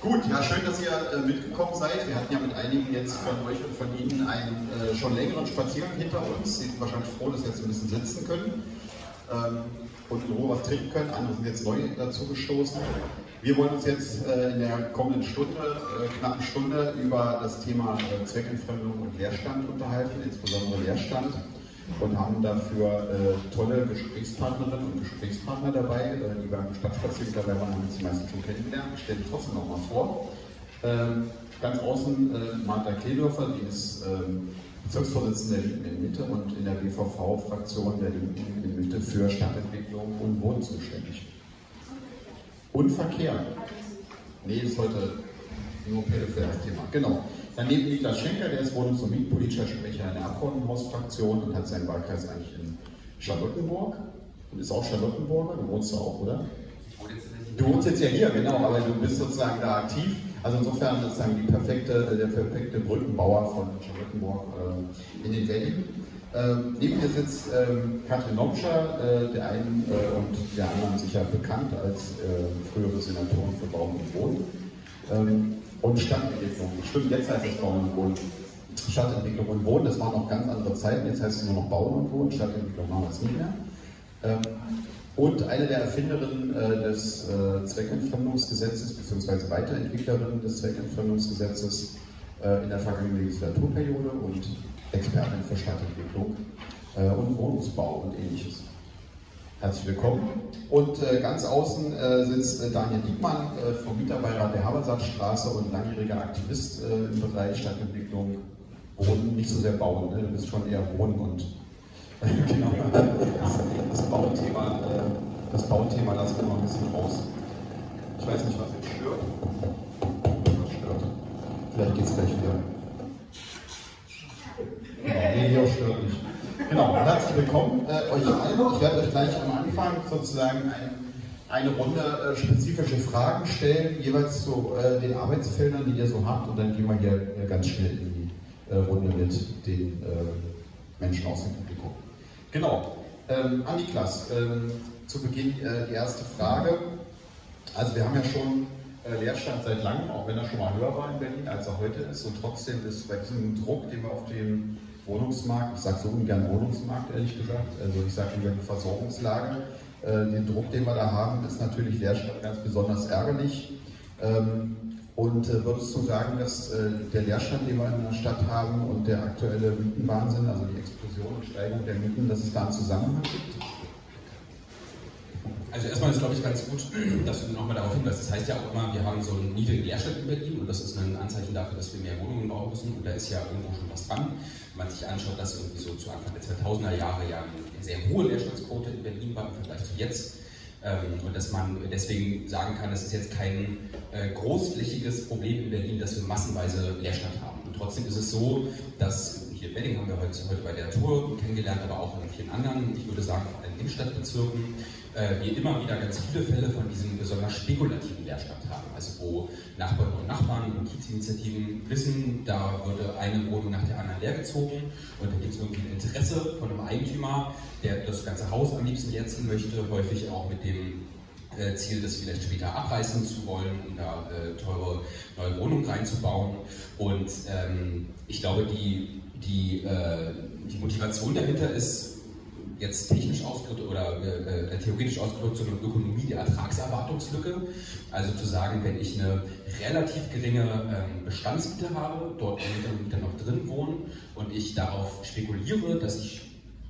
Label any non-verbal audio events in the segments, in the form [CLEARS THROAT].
Gut, ja, schön, dass ihr äh, mitgekommen seid. Wir hatten ja mit einigen jetzt von euch und von Ihnen einen äh, schon längeren Spaziergang hinter uns. Sie sind wahrscheinlich froh, dass wir jetzt ein bisschen sitzen können ähm, und in Ruhe was trinken können. Andere sind jetzt neu dazu gestoßen. Wir wollen uns jetzt äh, in der kommenden Stunde, äh, knappen Stunde, über das Thema äh, Zweckentfremdung und Leerstand unterhalten, insbesondere Leerstand. Und haben dafür äh, tolle Gesprächspartnerinnen und Gesprächspartner dabei, äh, die beim Stadtspaziergang dabei waren, haben wir sie meistens schon kennengelernt. Ich stelle die trotzdem nochmal vor. Ähm, ganz außen äh, Martha Kehldorfer, die ist ähm, Bezirksvorsitzende der Linken in Mitte und in der BVV-Fraktion der Linken in Mitte für Stadtentwicklung und Wohnen zuständig. Und Verkehr. Nee, das ist heute nur peripheres Thema. Genau. Daneben Niklas Schenker, der ist Wohnungs- und Mietpolitischer Sprecher in der Abgeordnetenhausfraktion und hat seinen Wahlkreis eigentlich in Charlottenburg. Und ist auch Charlottenburger, du wohnst da auch, oder? Du wohnst jetzt ja hier, genau, aber du bist sozusagen da aktiv. Also insofern sozusagen die perfekte, der perfekte Brückenbauer von Charlottenburg äh, in den Berlin. Ähm, neben mir sitzt ähm, Katrin Nomscher, äh, der einen äh, und der anderen sicher bekannt als äh, frühere Senatorin für Bauen und Wohnen. Ähm, und Stadtentwicklung. Stimmt, jetzt heißt es Bauen und Wohnen. Stadtentwicklung und Wohnen, das waren noch ganz andere Zeiten, jetzt heißt es nur noch Bauen und Wohnen, Stadtentwicklung machen wir es nicht mehr. Ähm, und eine der Erfinderinnen äh, des äh, Zweckentfremdungsgesetzes, beziehungsweise Weiterentwicklerin des Zweckentfremdungsgesetzes äh, in der vergangenen Legislaturperiode und Expertin für Stadtentwicklung äh, und Wohnungsbau und ähnliches. Herzlich willkommen. Und äh, ganz außen äh, sitzt äh, Daniel Diekmann äh, vom Mieterbeirat der Habersatzstraße und langjähriger Aktivist äh, im Bereich Stadtentwicklung. Wohnen, nicht so sehr bauen, ne? du bist schon eher Wohnen und [LAUGHS] genau, das, das Bauthema, das Bauthema lassen wir noch ein bisschen raus. Ich weiß nicht, was jetzt stört. Was stört. Vielleicht geht es gleich wieder. Nee, hier stört nicht. Genau, herzlich willkommen äh, euch allen. Ich werde euch gleich am Anfang sozusagen ein, eine Runde äh, spezifische Fragen stellen, jeweils zu äh, den Arbeitsfeldern, die ihr so habt. Und dann gehen wir hier äh, ganz schnell in die äh, Runde mit den äh, Menschen aus dem Publikum. Genau, ähm, Andi Klaas, ähm, zu Beginn die erste Frage. Also wir haben ja schon Leerstand seit langem, auch wenn er schon mal höher war in Berlin, als er heute ist. Und trotzdem ist bei diesem Druck, den wir auf dem Wohnungsmarkt, ich sage so ungern Wohnungsmarkt, ehrlich gesagt, also ich sage die Versorgungslage, äh, den Druck, den wir da haben, ist natürlich Leerstand ganz besonders ärgerlich. Ähm, und äh, würdest du sagen, dass äh, der Leerstand, den wir in der Stadt haben und der aktuelle Mietenwahnsinn, also die Explosion und Steigerung der Mieten, dass es da einen Zusammenhang gibt? Also erstmal ist, glaube ich, ganz gut, [CLEARS THROAT] dass du nochmal darauf hinweist. Das heißt ja auch immer, wir haben so einen niedrigen Leerstand in Berlin und das ist ein Anzeichen dafür, dass wir mehr Wohnungen bauen müssen und da ist ja irgendwo schon was dran. Man sich anschaut, dass irgendwie so zu Anfang der 2000er Jahre ja eine sehr hohe Leerstandsquote in Berlin war im Vergleich zu jetzt ähm, und dass man deswegen sagen kann, es ist jetzt kein äh, großflächiges Problem in Berlin, dass wir massenweise Leerstand haben. Und trotzdem ist es so, dass hier in Wedding haben wir heute, bei der Tour kennengelernt, aber auch in vielen anderen, ich würde sagen vor allem Innenstadtbezirken, äh, wir immer wieder ganz viele Fälle von diesem besonders spekulativen Leerstand haben. Also wo Nachbarn und Nachbarn und Kiezinitiativen wissen, da würde eine Wohnung nach der anderen leergezogen und da gibt es irgendwie ein Interesse von einem Eigentümer, der das ganze Haus am liebsten leerziehen möchte, häufig auch mit dem äh, Ziel, das vielleicht später abreißen zu wollen, um da äh, teure neue Wohnungen reinzubauen. Und ähm, ich glaube, die, die, äh, die Motivation dahinter ist jetzt technisch ausgedrückt oder äh, äh, theoretisch ausgedrückt so eine Ökonomie der Ertragserwartungslücke. Also zu sagen, wenn ich eine relativ geringe ähm, Bestandsmiete habe, dort Mieter Mieter noch drin wohnen und ich darauf spekuliere, dass ich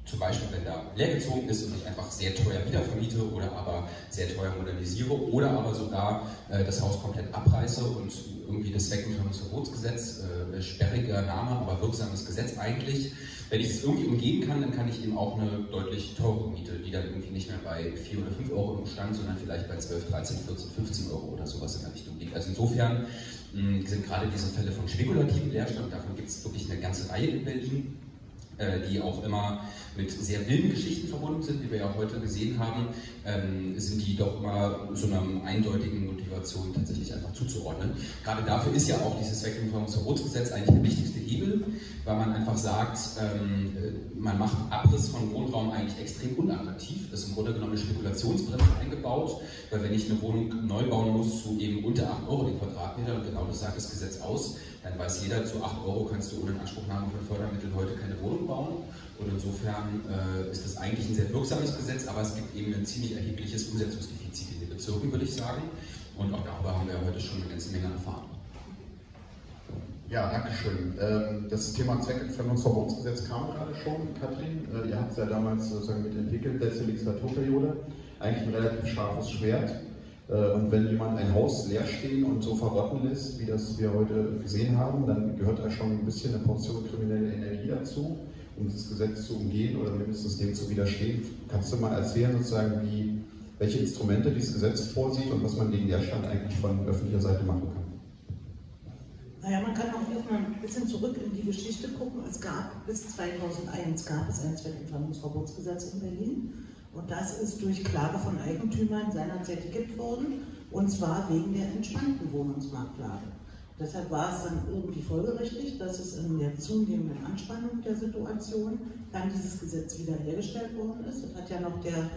zum Beispiel, wenn da leergezogen ist und ich einfach sehr teuer wiedervermiete oder aber sehr teuer modernisiere oder aber sogar äh, das Haus komplett abreiße und irgendwie das Wegentfernungsverbotsgesetz, äh, sperriger Name, aber wirksames Gesetz eigentlich, wenn ich es irgendwie umgehen kann, dann kann ich eben auch eine deutlich teure Miete, die dann irgendwie nicht mehr bei 4 oder 5 Euro im Stand, sondern vielleicht bei 12, 13, 14, 15 Euro oder sowas in der Richtung liegt. Also insofern mh, sind gerade diese Fälle von spekulativen Leerstand, davon gibt es wirklich eine ganze Reihe in Berlin, äh, die auch immer mit sehr wilden Geschichten verbunden sind, wie wir ja heute gesehen haben, ähm, sind die doch immer so einer eindeutigen Motivation tatsächlich einfach zuzuordnen. Gerade dafür ist ja auch dieses Wegentfernungsverbotsgesetz eigentlich der wichtigste Hebel, weil man einfach sagt, ähm, man macht Abriss von Wohnraum eigentlich extrem unattraktiv. Ist im Grunde genommen eine Spekulationsbremse eingebaut, weil wenn ich eine Wohnung neu bauen muss zu eben unter 8 Euro den Quadratmeter, und genau das sagt das Gesetz aus, dann weiß jeder, zu 8 Euro kannst du ohne Anspruchnahme von Fördermitteln heute keine Wohnung bauen. Und insofern äh, ist das eigentlich ein sehr wirksames Gesetz, aber es gibt eben ein ziemlich erhebliches Umsetzungsdefizit in den Bezirken, würde ich sagen. Und auch darüber haben wir heute schon eine ganze Menge erfahren. Ja, danke schön. Ähm, das Thema Zweckentfremdungsverbotsgesetz kam gerade schon, Katrin. Äh, ihr habt es ja damals sozusagen mitentwickelt, letzte Legislaturperiode. Eigentlich ein relativ scharfes Schwert. Äh, und wenn jemand ein Haus leer stehen und so verrotten lässt, wie das wir heute gesehen haben, dann gehört da schon ein bisschen eine Portion kriminelle Energie dazu, um dieses Gesetz zu umgehen oder mindestens dem zu widerstehen. Kannst du mal erzählen, sozusagen, wie, welche Instrumente dieses Gesetz vorsieht und was man gegen Leerstand eigentlich von öffentlicher Seite machen kann? Naja, man kann auch erstmal ein bisschen zurück in die Geschichte gucken. Es gab bis 2001 gab es ein Zweckentfremdungsverbotsgesetz in Berlin. Und das ist durch Klage von Eigentümern seinerzeit gekippt worden, und zwar wegen der entspannten Wohnungsmarktlage. Deshalb war es dann irgendwie folgerichtig, dass es in der zunehmenden Anspannung der Situation dann dieses Gesetz wiederhergestellt worden ist. Das hat ja noch der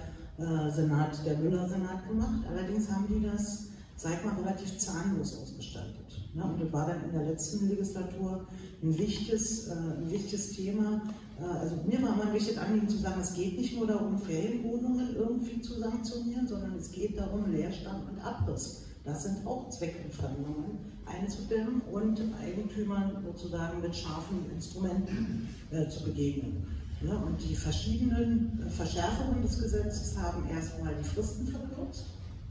äh, Senat, der Müller-Senat gemacht. Allerdings haben die das, sag mal, relativ zahnlos ausgestaltet. Ne? Und das war dann in der letzten Legislatur ein wichtiges, äh, ein wichtiges Thema, äh, also mir war mal wichtig, Anliegen zu sagen, es geht nicht nur darum, Ferienwohnungen irgendwie zu sanktionieren, sondern es geht darum, Leerstand und Abriss. Das sind auch Zweckentfremdungen einzudämmen und Eigentümern sozusagen mit scharfen Instrumenten äh, zu begegnen. Ja, und die verschiedenen äh, Verschärfungen des Gesetzes haben erstmal die Fristen verkürzt.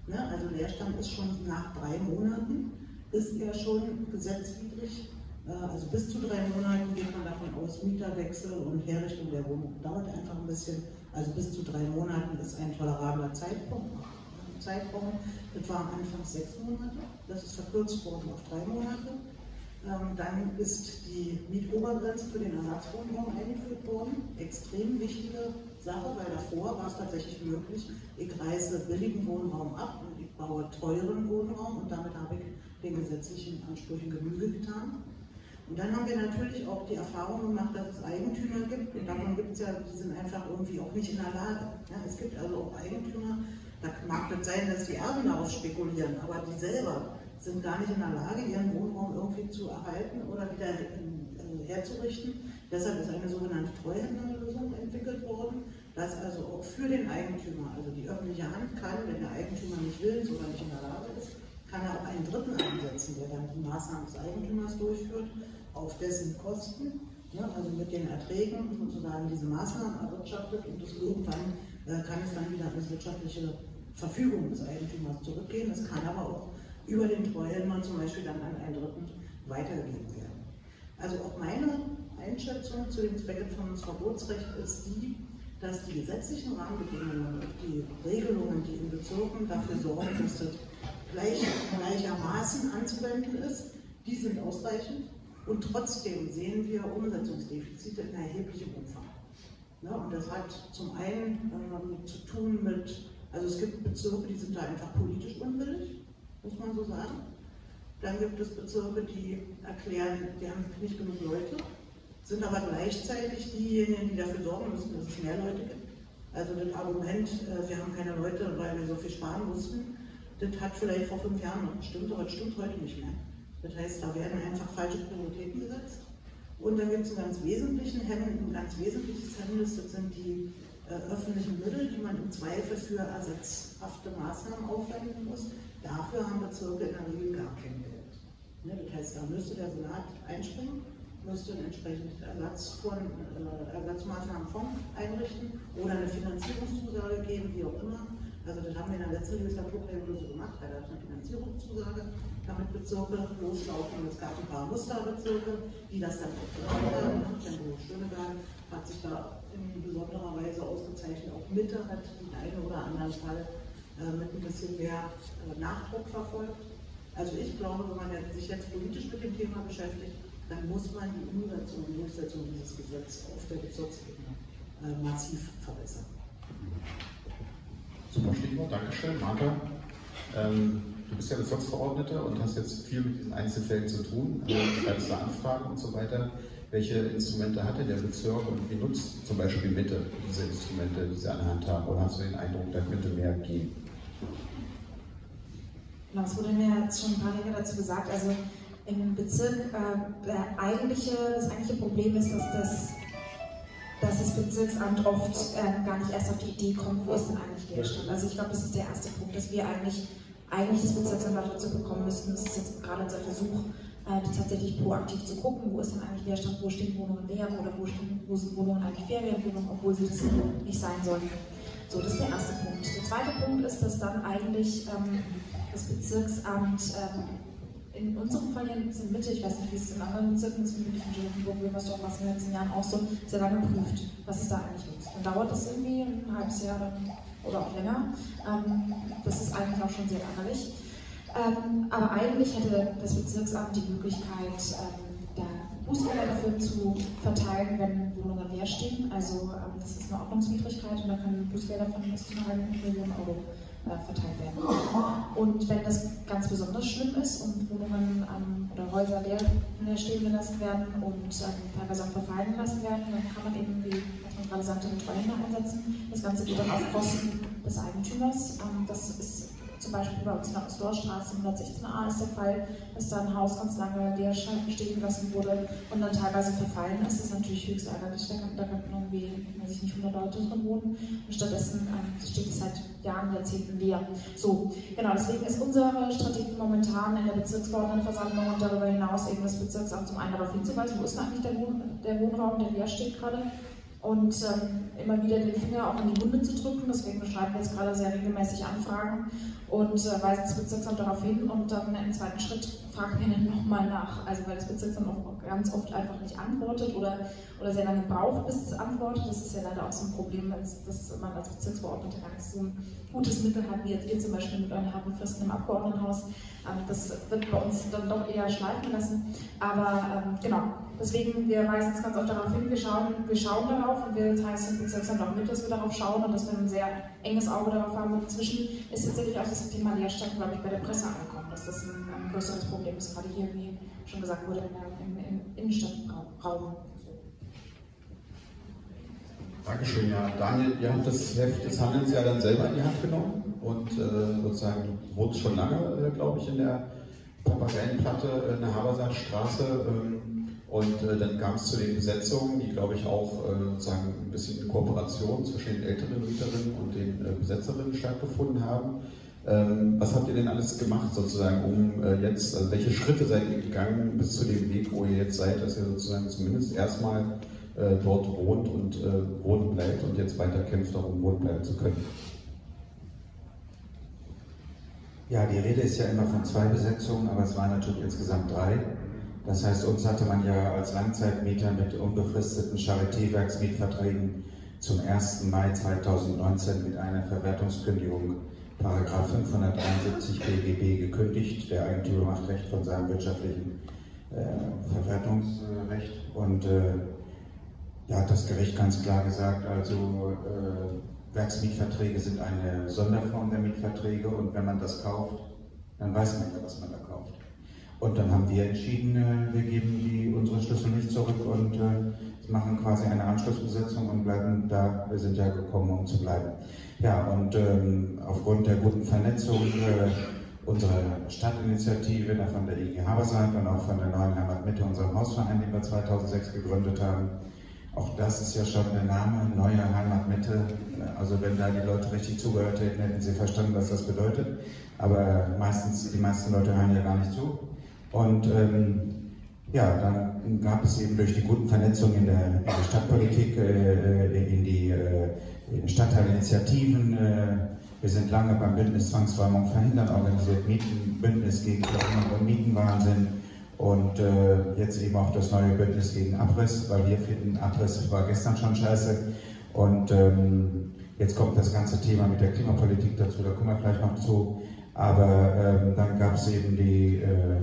Ja, also Leerstand ist schon nach drei Monaten, ist er schon gesetzwidrig äh, also bis zu drei Monaten geht man davon aus, Mieterwechsel und Herrichtung der Wohnung dauert einfach ein bisschen. Also bis zu drei Monaten ist ein tolerabler Zeitpunkt. Zeitraum. Das war am Anfang sechs Monate, das ist verkürzt worden auf drei Monate. Ähm, dann ist die Mietobergrenze für den Ersatzwohnraum eingeführt worden. Extrem wichtige Sache, weil davor war es tatsächlich möglich, ich reiße billigen Wohnraum ab und ich baue teuren Wohnraum und damit habe ich den gesetzlichen Ansprüchen Genüge getan. Und dann haben wir natürlich auch die Erfahrung gemacht, dass es Eigentümer gibt, und davon gibt es ja, die sind einfach irgendwie auch nicht in der Lage. Ja, es gibt also auch Eigentümer, da mag es sein, dass die Erben darauf spekulieren, aber die selber sind gar nicht in der Lage, ihren Wohnraum irgendwie zu erhalten oder wieder äh, herzurichten. Deshalb ist eine sogenannte Treuhänderlösung entwickelt worden, dass also auch für den Eigentümer, also die öffentliche Hand kann, wenn der Eigentümer nicht will oder nicht in der Lage kann er auch einen Dritten einsetzen, der dann die Maßnahmen des Eigentümers durchführt auf dessen Kosten, ja, also mit den Erträgen sozusagen diese Maßnahmen erwirtschaftet und das irgendwann äh, kann es dann wieder als wirtschaftliche Verfügung des Eigentümers zurückgehen. Es kann aber auch über den Treuhänder zum Beispiel dann an einen Dritten weitergegeben werden. Also auch meine Einschätzung zu dem Zweckentfernungsverbotsrecht ist die, dass die gesetzlichen Rahmenbedingungen und die Regelungen, die in Bezirken dafür sorgen, dass das gleich, gleichermaßen anzuwenden ist, die sind ausreichend. Und trotzdem sehen wir Umsetzungsdefizite in erheblichem Umfang. Ja, und das hat zum einen ähm, zu tun mit, also es gibt Bezirke, die sind da einfach politisch unwillig, muss man so sagen. Dann gibt es Bezirke, die erklären, die haben nicht genug Leute, sind aber gleichzeitig diejenigen, die dafür sorgen müssen, dass es mehr Leute gibt. Also das Argument, äh, wir haben keine Leute, weil wir so viel sparen mussten, das hat vielleicht vor fünf Jahren noch gestimmt, aber das stimmt heute nicht mehr. Das heißt, da werden einfach falsche Prioritäten gesetzt. Und dann gibt es ein ganz, wesentlichen ein ganz wesentliches Hemmnis, das sind die äh, öffentlichen Mittel, die man im Zweifel für ersatzhafte Maßnahmen aufwenden muss. Dafür haben Bezirke in der Regel gar kein Geld. Ne, das heißt, da müsste der Senat einspringen, müsste einen entsprechenden Ersatz von, äh, Ersatzmaßnahmenfonds einrichten oder eine Finanzierungszusage geben, wie auch immer. Also das haben wir in der letzten Legislaturperiode so gemacht, da gab es eine Finanzierungszusage damit Bezirke loslaufen. Und es gab ein paar Musterbezirke, die das dann auch gemacht haben. Tempo Schöneberg hat sich da in besonderer Weise ausgezeichnet. Auch Mitte hat den einen oder anderen Fall äh, mit ein bisschen mehr äh, Nachdruck verfolgt. Also ich glaube, wenn man sich jetzt politisch mit dem Thema beschäftigt, dann muss man die Umsetzung und Durchsetzung dieses Gesetzes auf der Bezirksebene äh, massiv verbessern. Super Stichwort, Dankeschön. Martha, ähm, du bist ja Bezirksverordnete und hast jetzt viel mit diesen Einzelfällen zu tun, äh, schreibst da Anfragen und so weiter. Welche Instrumente hat denn der Bezirk und wie nutzt zum Beispiel Mitte diese Instrumente, die sie an der Hand haben? Oder hast du den Eindruck, da könnte mehr gehen? Genau, es wurde mir jetzt schon ein paar Dinge dazu gesagt. Also im Bezirk, äh, eigentliche, das eigentliche Problem ist, dass das, dass das Bezirksamt oft äh, gar nicht erst auf die Idee kommt, wo ist denn eigentlich Leerstand. Also ich glaube, das ist der erste Punkt, dass wir eigentlich, eigentlich das Bezirksamt dazu bekommen müssten. Das ist jetzt gerade unser Versuch, äh, tatsächlich proaktiv zu gucken, wo ist denn eigentlich Leerstand, wo stehen Wohnungen leer oder wo, stehen, wo sind Wohnungen eigentlich Ferienwohnungen, obwohl sie das nicht sein sollten. So, das ist der erste Punkt. Der zweite Punkt ist, dass dann eigentlich ähm, das Bezirksamt ähm, in unserem Fall hier in Mitte, ich weiß nicht, wie es in anderen Bezirken ist, wie in Charlottenburg, Wilmersdorf, was in den letzten Jahren auch so, sehr lange prüft, was ist da eigentlich los. Dann dauert das irgendwie ein halbes Jahr oder auch länger. Ähm, das ist eigentlich auch schon sehr ärgerlich. Ähm, aber eigentlich hätte das Bezirksamt die Möglichkeit, ähm, da Bußgelder dafür zu verteilen, wenn Wohnungen leer stehen. Also das ist eine Ordnungswidrigkeit und da können Bußgelder von bis zu einer halben Million Euro verteilt werden. Und wenn das ganz besonders schlimm ist und Wohnungen ähm, oder Häuser leer, stehen gelassen werden und ähm, teilweise auch verfallen gelassen werden, dann kann man eben, wie man gerade sagte, einen Treuhänder einsetzen. Das Ganze geht dann auf Kosten des Eigentümers. Ähm, das ist zum Beispiel bei uns in der Ostorstraße 116a ist der Fall, dass da ein Haus ganz lange leer stehen gelassen wurde und dann teilweise verfallen ist. Das ist natürlich höchst ärgerlich. Da könnten irgendwie, weiß ich nicht, 100 Leute drin wohnen und stattdessen ähm, steht es seit Jahren, Jahrzehnten leer. So, genau, deswegen ist unsere Strategie momentan in der Bezirksverordnetenversammlung und darüber hinaus eben das Bezirksamt zum einen darauf hinzuweisen, wo ist eigentlich der, Wohn der Wohnraum, der leer steht gerade und ähm, immer wieder den Finger auch in die Wunde zu drücken. Deswegen schreiben wir jetzt gerade sehr regelmäßig Anfragen und äh, weisen das Bezirksamt darauf hin und dann im zweiten Schritt fragen wir dann nochmal nach. Also weil das Bezirksamt auch ganz oft einfach nicht antwortet oder, oder sehr lange braucht, bis es antwortet. Das ist ja leider auch so ein Problem, dass man als Bezirksverordneter gar nicht so ein gutes Mittel hat, wie jetzt ihr zum Beispiel mit euren Hafenfristen im Abgeordnetenhaus. Ähm, das wird bei uns dann doch eher schleifen lassen. Aber ähm, genau, deswegen, wir weisen jetzt ganz oft darauf hin, wir schauen, wir schauen darauf und wir teilen es im Bezirksamt auch mit, dass wir darauf schauen und dass wir ein sehr enges Auge darauf haben. Und inzwischen ist tatsächlich auch das Thema Leerstand, glaube ich, bei der Presse angekommen, dass das ein, ein größeres Problem ist, gerade hier, wie schon gesagt wurde, im, im Innenstadtraum. Dankeschön, ja. Daniel, ihr habt das Heft des Handelns ja dann selber in die Hand genommen und äh, sozusagen wohnt schon lange, äh, glaube ich, in der Papageienplatte äh, in der Habersaatstraße. Ähm, und äh, dann kam es zu den Besetzungen, die, glaube ich, auch äh, sozusagen ein bisschen in Kooperation zwischen den älteren Mieterinnen und den äh, Besetzerinnen stattgefunden haben. Ähm, was habt ihr denn alles gemacht, sozusagen, um jetzt, also welche Schritte seid ihr gegangen bis zu dem Weg, wo ihr jetzt seid, dass ihr sozusagen zumindest erstmal äh, dort wohnt und äh, wohnen bleibt und jetzt weiter kämpft, darum wohnen bleiben zu können. Ja, die Rede ist ja immer von zwei Besetzungen, aber es waren natürlich insgesamt drei. Das heißt, uns hatte man ja als Langzeitmieter mit unbefristeten Charité-Werksmietverträgen zum 1. Mai 2019 mit einer Verwertungskündigung Paragraph 573 BGB gekündigt. Der Eigentümer macht Recht von seinem wirtschaftlichen äh, Verwertungsrecht und äh, da hat das Gericht ganz klar gesagt, also äh, Werksmietverträge sind eine Sonderform der Mietverträge und wenn man das kauft, dann weiß man ja, was man da kauft. Und dann haben wir entschieden, äh, wir geben die, unsere Schlüssel nicht zurück und äh, machen quasi eine Anschlussbesetzung und bleiben da. Wir sind ja gekommen, um zu bleiben. Ja, und ähm, aufgrund der guten Vernetzung äh, unserer Stadtinitiative, von der IG Haberseite und auch von der Neuen Heimat Mitte, unserem Hausverein, den wir 2006 gegründet haben, auch das ist ja schon der Name, neue Heimatmitte. Also wenn da die Leute richtig zugehört hätten, hätten sie verstanden, was das bedeutet. Aber meistens, die meisten Leute hören ja gar nicht zu. Und ähm, ja, dann gab es eben durch die guten Vernetzungen in der, in der Stadtpolitik, äh, in die äh, Stadtteilinitiativen, äh, wir sind lange beim Bündnis Zwangsräumung verhindern organisiert, Mieten, Bündnis gegen Verhinderung und Mietenwahnsinn, und äh, jetzt eben auch das neue Bündnis gegen Abriss, weil wir finden, Abriss war gestern schon scheiße. Und ähm, jetzt kommt das ganze Thema mit der Klimapolitik dazu, da kommen wir gleich noch zu. Aber ähm, dann gab es eben die, äh,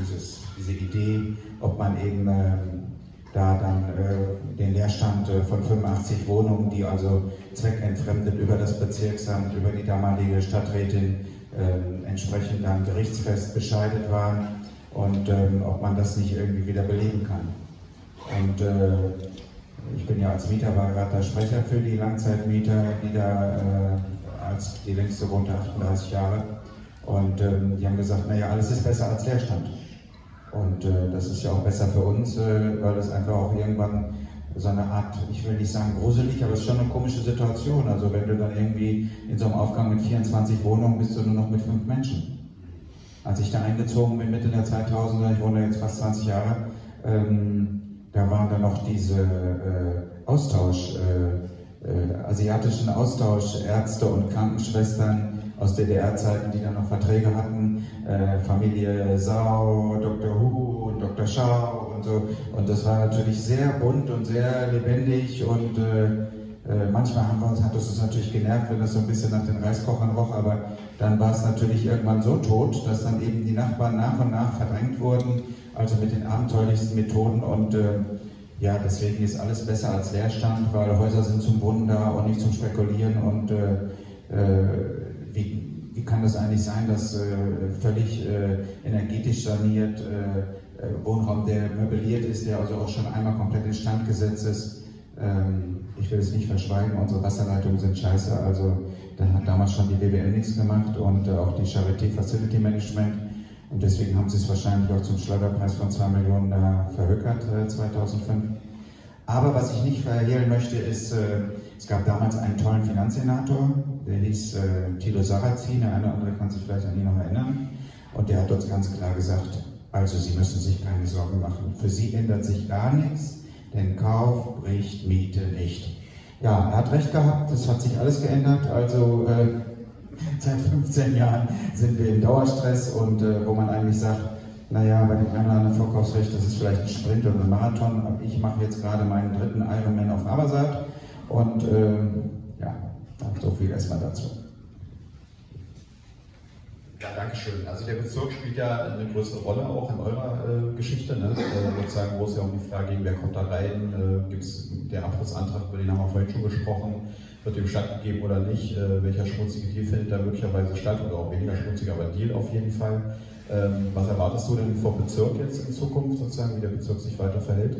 dieses, diese Idee, ob man eben ähm, da dann äh, den Leerstand äh, von 85 Wohnungen, die also zweckentfremdet über das Bezirksamt, über die damalige Stadträtin äh, entsprechend dann gerichtsfest bescheidet waren und ähm, ob man das nicht irgendwie wieder beleben kann. Und äh, ich bin ja als Mieterbeirat Sprecher für die Langzeitmieter, die da äh, als die längste wohnte 38 Jahre. Und ähm, die haben gesagt, naja, alles ist besser als Leerstand. Und äh, das ist ja auch besser für uns, äh, weil das einfach auch irgendwann so eine Art, ich will nicht sagen gruselig, aber es ist schon eine komische Situation. Also wenn du dann irgendwie in so einem Aufgang mit 24 Wohnungen bist du nur noch mit fünf Menschen. Als ich da eingezogen bin, Mitte der 2000er, ich wohne jetzt fast 20 Jahre, ähm, da waren dann noch diese äh, Austausch, äh, äh, asiatischen Austauschärzte und Krankenschwestern aus DDR-Zeiten, die dann noch Verträge hatten, äh, Familie Sau, Dr. Hu und Dr. Schau und so. Und das war natürlich sehr bunt und sehr lebendig und äh, äh, manchmal haben wir uns, hat es uns natürlich genervt, wenn das so ein bisschen nach den Reiskochern roch, aber dann war es natürlich irgendwann so tot, dass dann eben die Nachbarn nach und nach verdrängt wurden, also mit den abenteuerlichsten Methoden und äh, ja, deswegen ist alles besser als Leerstand, weil Häuser sind zum Wohnen da und nicht zum Spekulieren und äh, äh wie, wie kann das eigentlich sein, dass äh, völlig äh, energetisch saniert Wohnraum, der möbliert ist, der also auch schon einmal komplett instand gesetzt ist, ähm, ich will es nicht verschweigen, unsere Wasserleitungen sind scheiße, also da hat damals schon die BWL nichts gemacht und äh, auch die Charité Facility Management und deswegen haben sie es wahrscheinlich auch zum Schleuderpreis von 2 Millionen da verhökert äh, 2005. Aber was ich nicht verhehlen möchte, ist, äh, es gab damals einen tollen Finanzsenator, der hieß äh, Thilo Sarrazin, der eine oder andere kann sich vielleicht an ihn noch erinnern, und der hat uns ganz klar gesagt, also Sie müssen sich keine Sorgen machen, für Sie ändert sich gar nichts, denn Kauf bricht Miete nicht. Ja, er hat recht gehabt, es hat sich alles geändert. Also äh, [LAUGHS] seit 15 Jahren sind wir im Dauerstress und äh, wo man eigentlich sagt, naja, bei dem einen oder anderen Verkaufsrecht, das ist vielleicht ein Sprint oder ein Marathon. Ich mache jetzt gerade meinen dritten Ironman auf Abersat und äh, so viel erstmal dazu. Ja, danke schön. Also der Bezirk spielt ja eine größere Rolle auch in eurer äh, Geschichte. Ne? Äh, sozusagen, wo es ja um die Frage ging, wer kommt da rein, äh, gibt es der Abrissantrag, über den haben wir vorhin schon gesprochen, wird dem stattgegeben oder nicht, äh, welcher schmutzige Deal findet da möglicherweise statt oder auch weniger schmutziger, aber Deal auf jeden Fall. Ähm, was erwartest du denn vom Bezirk jetzt in Zukunft sozusagen, wie der Bezirk sich weiter verhält?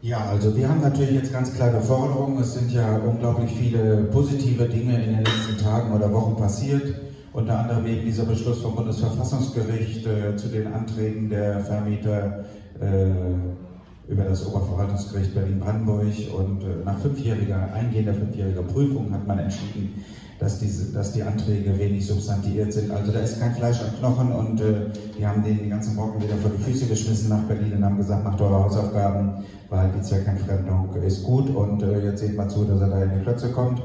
Ja, also wir haben natürlich jetzt ganz klare Forderungen. Es sind ja unglaublich viele positive Dinge in den letzten Tagen oder Wochen passiert. Unter anderem eben dieser Beschluss vom Bundesverfassungsgericht äh, zu den Anträgen der Vermieter äh, über das Oberverwaltungsgericht Berlin-Brandenburg. Und äh, nach fünfjähriger, eingehender fünfjähriger Prüfung hat man entschieden, dass, diese, dass die Anträge wenig substantiiert sind. Also da ist kein Fleisch am Knochen und äh, die haben denen die ganzen Brocken wieder vor die Füße geschmissen nach Berlin und haben gesagt, macht eure Hausaufgaben, weil die Zweckentfremdung ist gut und äh, jetzt seht mal zu, dass er da in die Klötze kommt.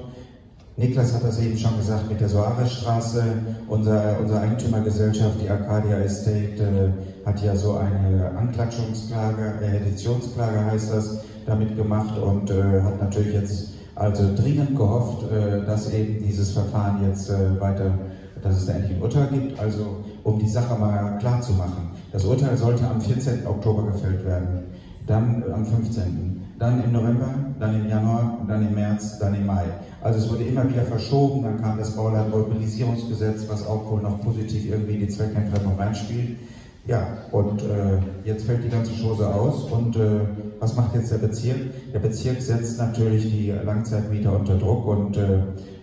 Niklas hat das eben schon gesagt mit der Soaresstraße. Unser, unsere Eigentümergesellschaft, die Arcadia Estate, äh, hat ja so eine Anklatschungsklage, äh, Editionsklage heißt das, damit gemacht und äh, hat natürlich jetzt also dringend gehofft, äh, dass eben dieses Verfahren jetzt äh, weiter, dass es da endlich ein Urteil gibt, also um die Sache mal klar zu machen. Das Urteil sollte am 14. Oktober gefällt werden, dann am 15., dann im November, dann im Januar, dann im März, dann im Mai. Also es wurde immer wieder verschoben, dann kam das Baulandmobilisierungsgesetz, was auch wohl noch positiv irgendwie in die Zweckentfremdung reinspielt. Ja, und äh, jetzt fällt die ganze Chose aus. Und äh, was macht jetzt der Bezirk? Der Bezirk setzt natürlich die Langzeitmieter unter Druck und äh,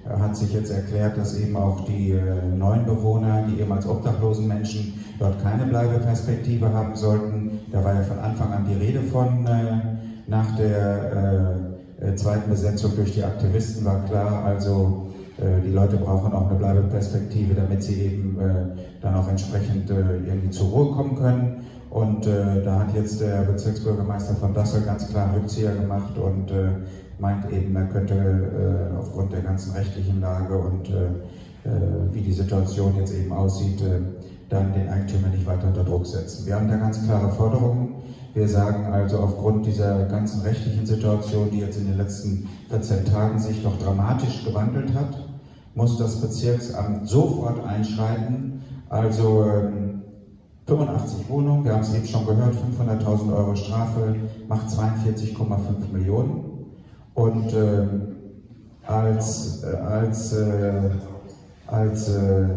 hat sich jetzt erklärt, dass eben auch die äh, neuen Bewohner, die eben als obdachlosen Menschen dort keine Bleibeperspektive haben sollten. Da war ja von Anfang an die Rede von, äh, nach der äh, zweiten Besetzung durch die Aktivisten war klar, also äh, die Leute brauchen auch eine Bleibeperspektive, damit sie eben äh, dann auch entsprechend äh, irgendwie zur Ruhe kommen können. Und da hat jetzt der Bezirksbürgermeister von Dassel ganz klar einen Rückzieher gemacht und meint eben, er könnte aufgrund der ganzen rechtlichen Lage und wie die Situation jetzt eben aussieht, dann den Eigentümer nicht weiter unter Druck setzen. Wir haben da ganz klare Forderungen. Wir sagen also aufgrund dieser ganzen rechtlichen Situation, die jetzt in den letzten 14 Tagen sich noch dramatisch gewandelt hat, muss das Bezirksamt sofort einschreiten. Also 85 ähm, Wohnungen, wir haben es eben schon gehört, 500.000 Euro Strafe macht 42,5 Millionen. Und äh, als, äh, als, äh, als äh, äh,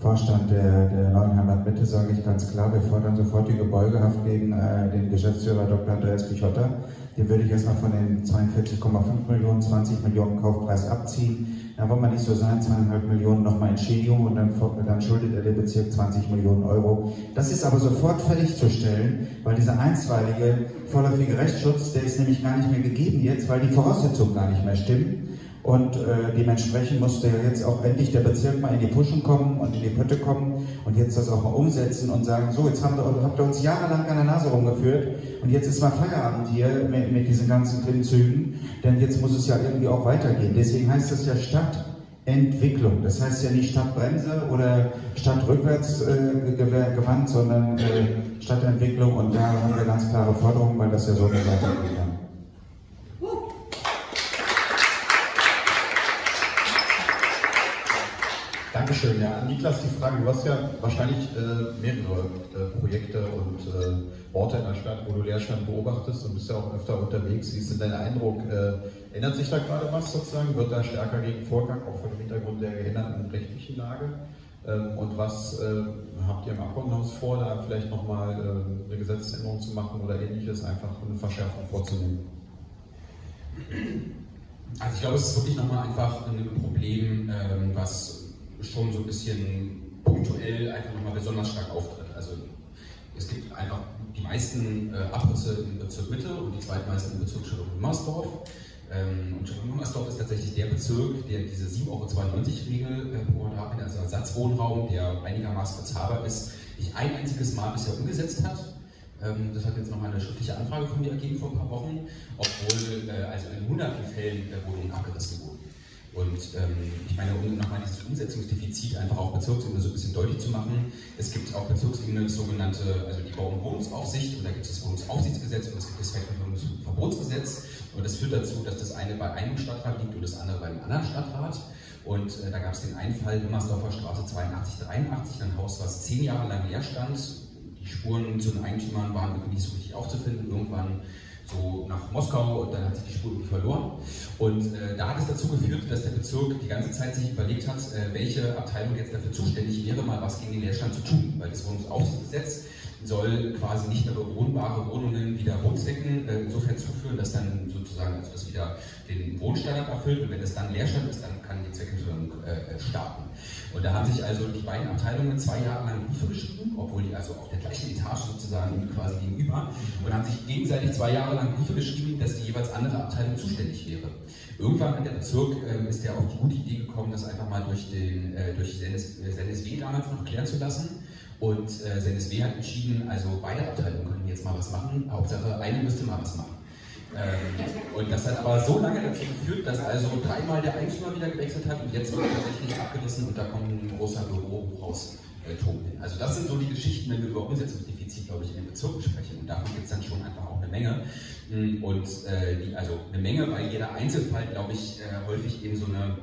Vorstand der, der Neuen Heimat Mitte sage ich ganz klar, wir fordern sofortige Beugehaft gegen äh, den Geschäftsführer Dr. Andreas Pichotta. Den würde ich erstmal von den 42,5 Millionen, 20 Millionen Kaufpreis abziehen. Dann wollen wir nicht so sein, zweieinhalb Millionen nochmal Entschädigung und dann, dann schuldet er der Bezirk 20 Millionen Euro. Das ist aber sofort fälligzustellen, weil dieser einstweilige vorläufige Rechtsschutz, der ist nämlich gar nicht mehr gegeben jetzt, weil die Voraussetzungen gar nicht mehr stimmen. Und äh, dementsprechend musste ja jetzt auch endlich der Bezirk mal in die Puschen kommen und in die Pötte kommen und jetzt das auch mal umsetzen und sagen, so, jetzt haben wir, habt ihr uns jahrelang an der Nase rumgeführt und jetzt ist mal Feierabend hier mit, mit diesen ganzen Klimmzügen, denn jetzt muss es ja irgendwie auch weitergehen. Deswegen heißt das ja Stadtentwicklung. Das heißt ja nicht Stadtbremse oder Stadtrückwärts äh, gewandt, sondern äh, Stadtentwicklung und da haben wir ganz klare Forderungen, weil das ja so nicht weitergehen kann. Dankeschön. Ja, Niklas, die Frage, du hast ja wahrscheinlich äh, mehrere äh, Projekte und äh, Orte in der Stadt, wo du Leerstand beobachtest und bist ja auch öfter unterwegs. Wie ist denn dein Eindruck? Äh, ändert sich da gerade was sozusagen? Wird da stärker gegen Vorgang, auch vor dem Hintergrund der geänderten rechtlichen Lage? Ähm, und was äh, habt ihr im Abgeordnetenhaus vor, da vielleicht nochmal äh, eine Gesetzesänderung zu machen oder ähnliches, einfach eine Verschärfung vorzunehmen? Also ich glaube, es ist wirklich nochmal einfach ein Problem, ähm, was schon so ein bisschen punktuell einfach nochmal besonders stark auftritt. Also es gibt einfach die meisten äh, Abrisse im Bezirk Mitte und die zweitmeisten im Bezirk Charlottenmummersdorf. Ähm, und Charlottenmummersdorf ist tatsächlich der Bezirk, der diese 7,92 Euro Regel äh, pro Quadratmeter, also Ersatzwohnraum, der einigermaßen bezahlbar ist, nicht ein einziges Mal bisher umgesetzt hat. Ähm, das hat jetzt nochmal eine schriftliche Anfrage von mir ergeben vor ein paar Wochen, obwohl äh, also in hunderten Fällen äh, Wohnungen abgerissen wurden. Und ähm, ich meine, um nochmal dieses Umsetzungsdefizit einfach auf Bezirksebene so ein bisschen deutlich zu machen, es gibt auf Bezirksebene sogenannte, also die Bau- und Wohnungsaufsicht und da gibt es das Wohnungsaufsichtsgesetz und es gibt das Verkehrsverbotsgesetz und das führt dazu, dass das eine bei einem Stadtrat liegt und das andere bei einem anderen Stadtrat. Und äh, da gab es den einen Fall, Wimmersdorfer Straße 82, 83, ein Haus, was zehn Jahre lang leer stand. Die Spuren zu den Eigentümern waren nicht so richtig aufzufinden. Irgendwann so nach Moskau und dann hat sich die Spur verloren. Und äh, da hat es dazu geführt, dass der Bezirk die ganze Zeit sich überlegt hat, äh, welche Abteilung jetzt dafür zuständig wäre, mal was gegen den Leerstand zu tun. Weil das Wohnungsaufsichtsgesetz soll quasi nicht mehr bewohnbare Wohnungen wieder Wohnzwecken äh, insofern zuführen, dass dann sozusagen also das wieder den Wohnstandard erfüllt und wenn es dann Leerstand ist, dann kann die Zweckentführung äh, starten. Und da haben sich also die beiden Abteilungen zwei Jahre lang Briefe geschrieben, obwohl die also auf der gleichen Etage sozusagen quasi gegenüber und haben sich gegenseitig zwei Jahre lang Briefe geschrieben, dass die jeweils andere Abteilung zuständig wäre. Irgendwann hat der Bezirk äh, ist ja auf die gute Idee gekommen, das einfach mal durch den durch durch SNSW damals noch klären zu lassen. Und äh, ZSW hat entschieden, also beide Abteilungen können jetzt mal was machen, Hauptsache eine müsste mal was machen. Ähm, und das hat aber so lange dazu geführt, dass also dreimal der Eigentümer wieder gewechselt hat und jetzt wird tatsächlich abgerissen und da kommt ein großer Bürohochhaus äh, hin. Also das sind so die Geschichten, wenn wir über Umsetzungsdefizit, glaube ich, in den Bezirken sprechen. Und davon gibt es dann schon einfach auch eine Menge. Mm, und äh, die, also eine Menge, weil jeder Einzelfall, glaube ich, äh, häufig eben so eine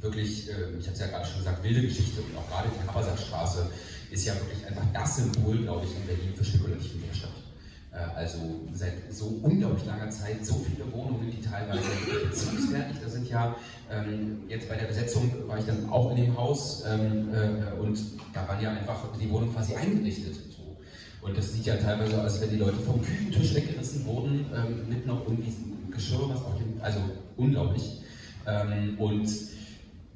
wirklich, äh, ich habe es ja gerade schon gesagt, wilde Geschichte und auch gerade die Habersackstraße ist ja wirklich einfach das Symbol, glaube ich, in Berlin für spekulativen Leerstand. Äh, also seit so unglaublich langer Zeit so viele Wohnungen, die teilweise beziehungswertig, da sind ja ähm, jetzt bei der Besetzung war ich dann auch in dem Haus ähm, äh, und da waren ja einfach die Wohnungen quasi eingerichtet. So. Und das sieht ja teilweise aus, als wenn die Leute vom Küchentisch weggerissen wurden, ähm, mit noch irgendwie Geschirr, was auch, also unglaublich. Ähm, und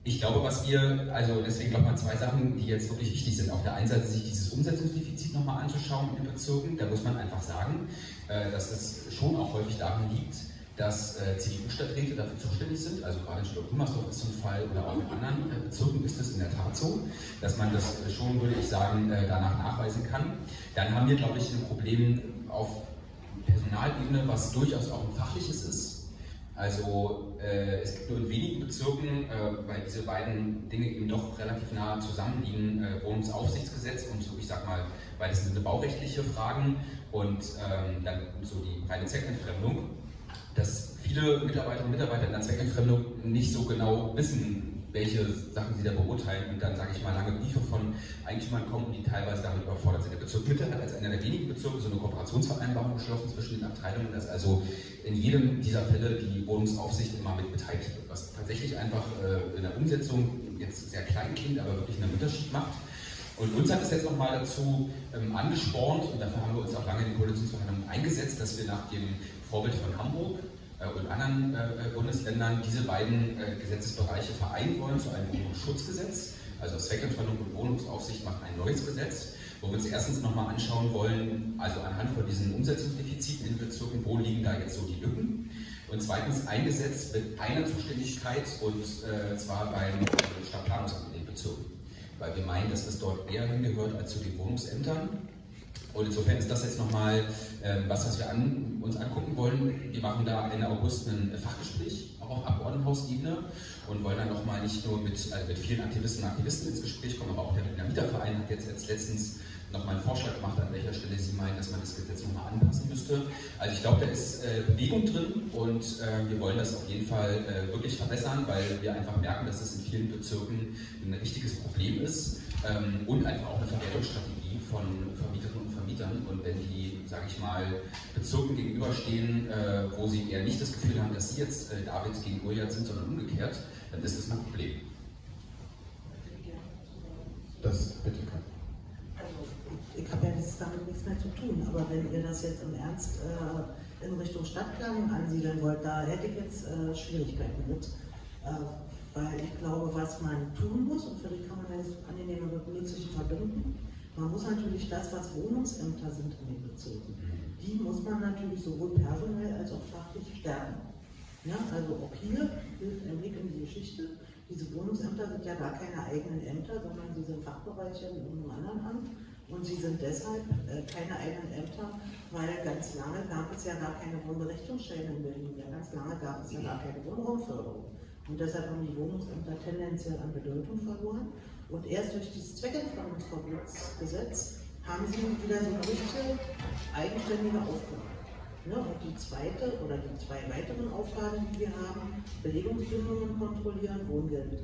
ich glaube, was wir, also deswegen ich zwei Sachen, die jetzt wirklich wichtig sind. Auf der einen Seite sich dieses Umsetzungsdefizit nochmal anzuschauen in den Bezirken. Da muss man einfach sagen, äh, dass es schon auch häufig daran liegt, dass äh, CDU-Stadträte dafür zuständig sind. Also gerade in Stuttgart-Hummersdorf ist so ein Fall oder auch in anderen äh, Bezirken ist es in der Tat so, dass man das schon, würde ich sagen, danach nachweisen kann. Dann haben wir, glaube ich, ein Problem auf Personalebene, was durchaus auch ein fachliches ist. Also äh, es gibt nur in wenigen Bezirken, äh, weil diese beiden Dinge eben doch relativ nah zusammenliegen, äh, Wohnungsaufsichtsgesetz und so, ich sag mal, sind baurechtliche Fragen und ähm, dann so die reine Zweckentfremdung. dass viele Mitarbeiterinnen und Mitarbeiter in der Zweckentfremdung nicht so genau wissen, welche Sachen sie da beurteilen und dann, sage ich mal, lange Briefe von Eigentümern kommen, die teilweise damit überfordert sind. Der Bezirk Mitte hat als einer der wenigen Bezirke so eine Kooperationsvereinbarung geschlossen zwischen den Abteilungen, dass also in jedem dieser Fälle die Wohnungsaufsicht immer mit beteiligt wird, was tatsächlich einfach äh, in der Umsetzung jetzt sehr klein klingt, aber wirklich einen Unterschied macht. Und uns hat es jetzt nochmal dazu ähm, angespornt, und dafür haben wir uns auch lange in den Koalitionsverhandlungen eingesetzt, dass wir nach dem Vorbild von Hamburg und anderen äh, Bundesländern diese beiden äh, Gesetzesbereiche vereinen wollen zu einem Wohnungsschutzgesetz. Also Zweckentfremdung und Wohnungsaufsicht macht ein neues Gesetz, wo wir uns erstens nochmal anschauen wollen, also anhand von diesen Umsetzungsdefiziten in Bezirken, wo liegen da jetzt so die Lücken. Und zweitens ein Gesetz mit einer Zuständigkeit und äh, zwar beim Stadtplanungsamt in den Bezirken. Weil wir meinen, dass das dort eher hingehört als zu den Wohnungsämtern. Und insofern ist das jetzt nochmal äh, was, was wir an, uns angucken wollen. Wir machen da Ende August ein Fachgespräch, auch auf Abgeordnetenhausebene und wollen dann nochmal nicht nur mit, also mit vielen Aktivisten und Aktivisten ins Gespräch kommen, aber auch der Mieterverein hat jetzt, jetzt letztens nochmal einen Vorschlag gemacht, an welcher Stelle Sie meinen, dass man das Gesetz nochmal anpassen müsste. Also ich glaube, da ist äh, Bewegung drin und äh, wir wollen das auf jeden Fall äh, wirklich verbessern, weil wir einfach merken, dass das in vielen Bezirken ein richtiges Problem ist ähm, und einfach auch eine Verwertungsstrategie von Vermieterinnen und Vermietern. Und wenn die, sage ich mal, Bezirken gegenüberstehen, äh, wo sie eher nicht das Gefühl haben, dass sie jetzt äh, David gegen Goliath sind, sondern umgekehrt, dann ist das ein Problem. Das bitte kann. Also, ich habe ja jetzt damit nichts mehr zu tun, aber wenn ihr das jetzt im Ernst äh, in Richtung Stadtplanung ansiedeln wollt, da hätte ich jetzt äh, Schwierigkeiten mit. Äh, weil ich glaube, was man tun muss, und vielleicht kann man das angenehme mit nützlichen verbinden, man muss natürlich das, was Wohnungsämter sind in den Bezirken, die muss man natürlich sowohl personell als auch fachlich stärken. Ja, also auch hier hilft ein Blick in die Geschichte. Diese Wohnungsämter sind ja gar keine eigenen Ämter, sondern sie sind Fachbereiche in einem anderen Amt. Und sie sind deshalb äh, keine eigenen Ämter, weil ganz lange gab es ja gar keine Wohnberechtigungsstellen in Berlin. Ja, ganz lange gab es ja gar keine Wohnraumförderung. Und deshalb haben die Wohnungsämter tendenziell an Bedeutung verloren. Und erst durch dieses Zweckentfremdungsverbotsgesetz haben sie wieder so eine richtige eigenständige Aufgabe. Ne? Und die zweite oder die zwei weiteren Aufgaben, die wir haben, Belegungsbindungen kontrollieren, Wohngeld.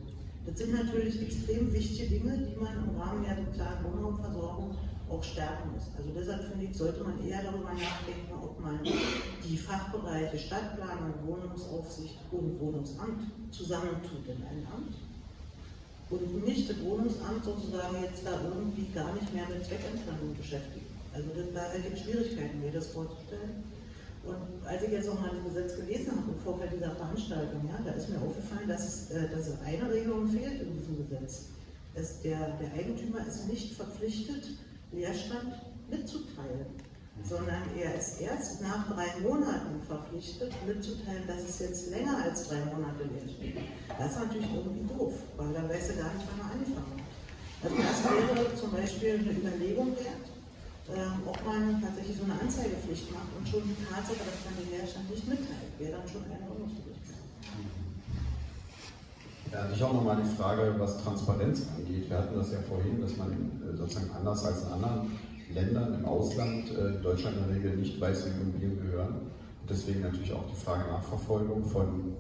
Das sind natürlich extrem wichtige Dinge, die man im Rahmen der sozialen Wohnraumversorgung auch stärken muss. Also deshalb finde ich, sollte man eher darüber nachdenken, ob man die Fachbereiche Stadtplanung, Wohnungsaufsicht und Wohnungsamt zusammentut in ein Amt und nicht das Wohnungsamt sozusagen jetzt da irgendwie gar nicht mehr mit Zweckentfremdung beschäftigt. Also das, da hätte ich Schwierigkeiten, mir das vorzustellen. Und als ich jetzt auch mal das Gesetz gelesen habe im Vorfeld dieser Veranstaltung, ja, da ist mir aufgefallen, dass, äh, dass eine Regelung fehlt in diesem Gesetz. Es, der, der Eigentümer ist nicht verpflichtet, Leerstand mitzuteilen sondern er ist erst nach drei Monaten verpflichtet, mitzuteilen, dass es jetzt länger als drei Monate steht. Das ist natürlich irgendwie doof, weil dann weißt du gar nicht, wann er anfangen. Also das wäre zum Beispiel eine Überlegung wert, äh, ob man tatsächlich so eine Anzeigepflicht macht und schon die Tatsache, dass man den Leerstand nicht mitteilt, wäre dann schon eine Ordnungswidrigkeit. Ja, ich auch nochmal die Frage, was Transparenz angeht. Wir hatten das ja vorhin, dass man äh, sozusagen anders als in anderen Ländern im Ausland äh, Deutschland in der Regel nicht weiß, wie Immobilien gehören. Und deswegen natürlich auch die Frage Nachverfolgung von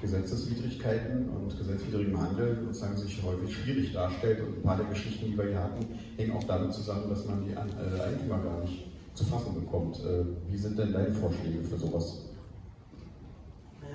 Gesetzeswidrigkeiten und gesetzwidrigem Handeln sozusagen sich häufig schwierig darstellt. Und ein paar der Geschichten, die wir hier hatten, hängen auch damit zusammen, dass man die äh, Eigentümer gar nicht zu fassen bekommt. Äh, wie sind denn deine Vorschläge für sowas?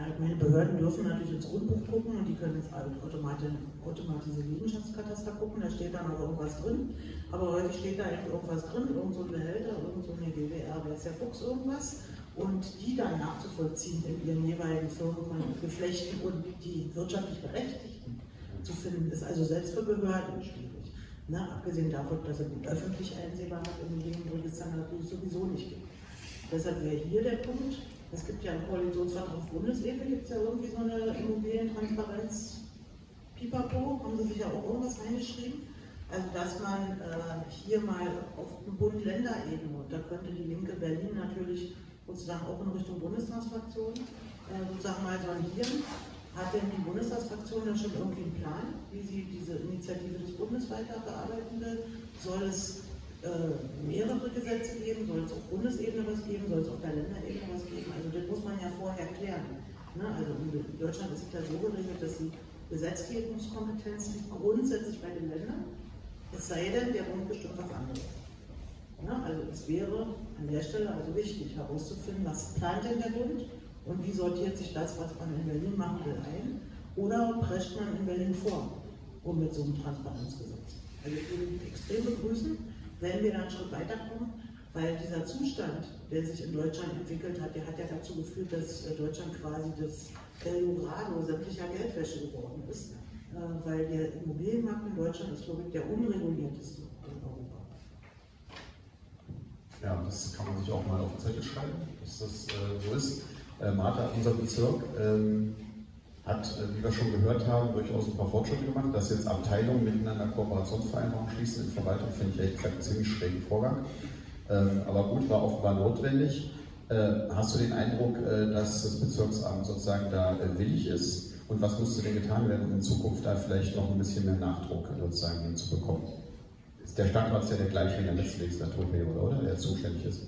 Ja, meine Behörden dürfen natürlich ins Grundbuch gucken und die können ins automatisierte Liegenschaftskataster gucken, da steht dann auch irgendwas drin. Aber häufig steht da irgendwas drin, irgend so ein Behälter, irgend so eine GWR, weiß der Fuchs irgendwas. Und die dann nachzuvollziehen in ihren jeweiligen Firmen, Geflechten und die wirtschaftlich Berechtigten zu finden, ist also selbst für Behörden schwierig. Na, abgesehen davon, dass es öffentlich einsehbar hat in den Registern natürlich sowieso nicht gibt. Deshalb wäre hier der Punkt, es gibt ja einen Koalitionsvertrag auf Bundesebene, gibt es ja irgendwie so eine Immobilientransparenz. Pipapo, haben sie sich ja auch irgendwas reingeschrieben. Also dass man äh, hier mal auf Bund-Länder-Ebene, und da könnte die Linke Berlin natürlich sozusagen auch in Richtung Bundestagsfraktion äh, sozusagen mal sondieren. Hat denn die Bundestagsfraktion da schon irgendwie einen Plan, wie sie diese Initiative des Bundes weiter bearbeiten will? Soll es äh, mehrere Gesetze geben, soll es auf Bundesebene was geben, soll es auf der Länderebene was geben. Also das muss man ja vorher klären. Ne? Also in Deutschland ist es ja so geregelt, dass die Gesetzgebungskompetenz liegt grundsätzlich bei den Ländern, es sei denn, der Bund bestimmt was anderes. Ne? Also es wäre an der Stelle also wichtig herauszufinden, was plant denn der Bund und wie sortiert sich das, was man in Berlin machen will, ein oder prescht man in Berlin vor, um mit so einem Transparenzgesetz. Also ich würde extrem begrüßen, wenn wir dann Schritt weiterkommen, weil dieser Zustand, der sich in Deutschland entwickelt hat, der hat ja dazu geführt, dass äh, Deutschland quasi das Eldorado sämtlicher Geldwäsche geworden ist, äh, weil der Immobilienmarkt in Deutschland ist, glaube ich, der unregulierteste in Europa. Ja, das kann man sich auch mal auf den Zettel schreiben, dass das äh, so ist. Martha, unser Bezirk, ähm, hat, äh, wie wir schon gehört haben, durchaus ein paar Fortschritte gemacht. Dass jetzt Abteilungen miteinander Kooperationsvereinbarungen schließen in Verwaltung, finde ich gesagt einen ziemlich schrägen Vorgang. Ähm, aber gut, war offenbar notwendig. Äh, hast du den Eindruck, äh, dass das Bezirksamt sozusagen da willig ist? Und was musste denn getan werden, um in Zukunft da vielleicht noch ein bisschen mehr Nachdruck sozusagen hinzubekommen? Der Standort ist ja der gleiche wie in der letzten Legislaturperiode, oder? Der zuständig ist.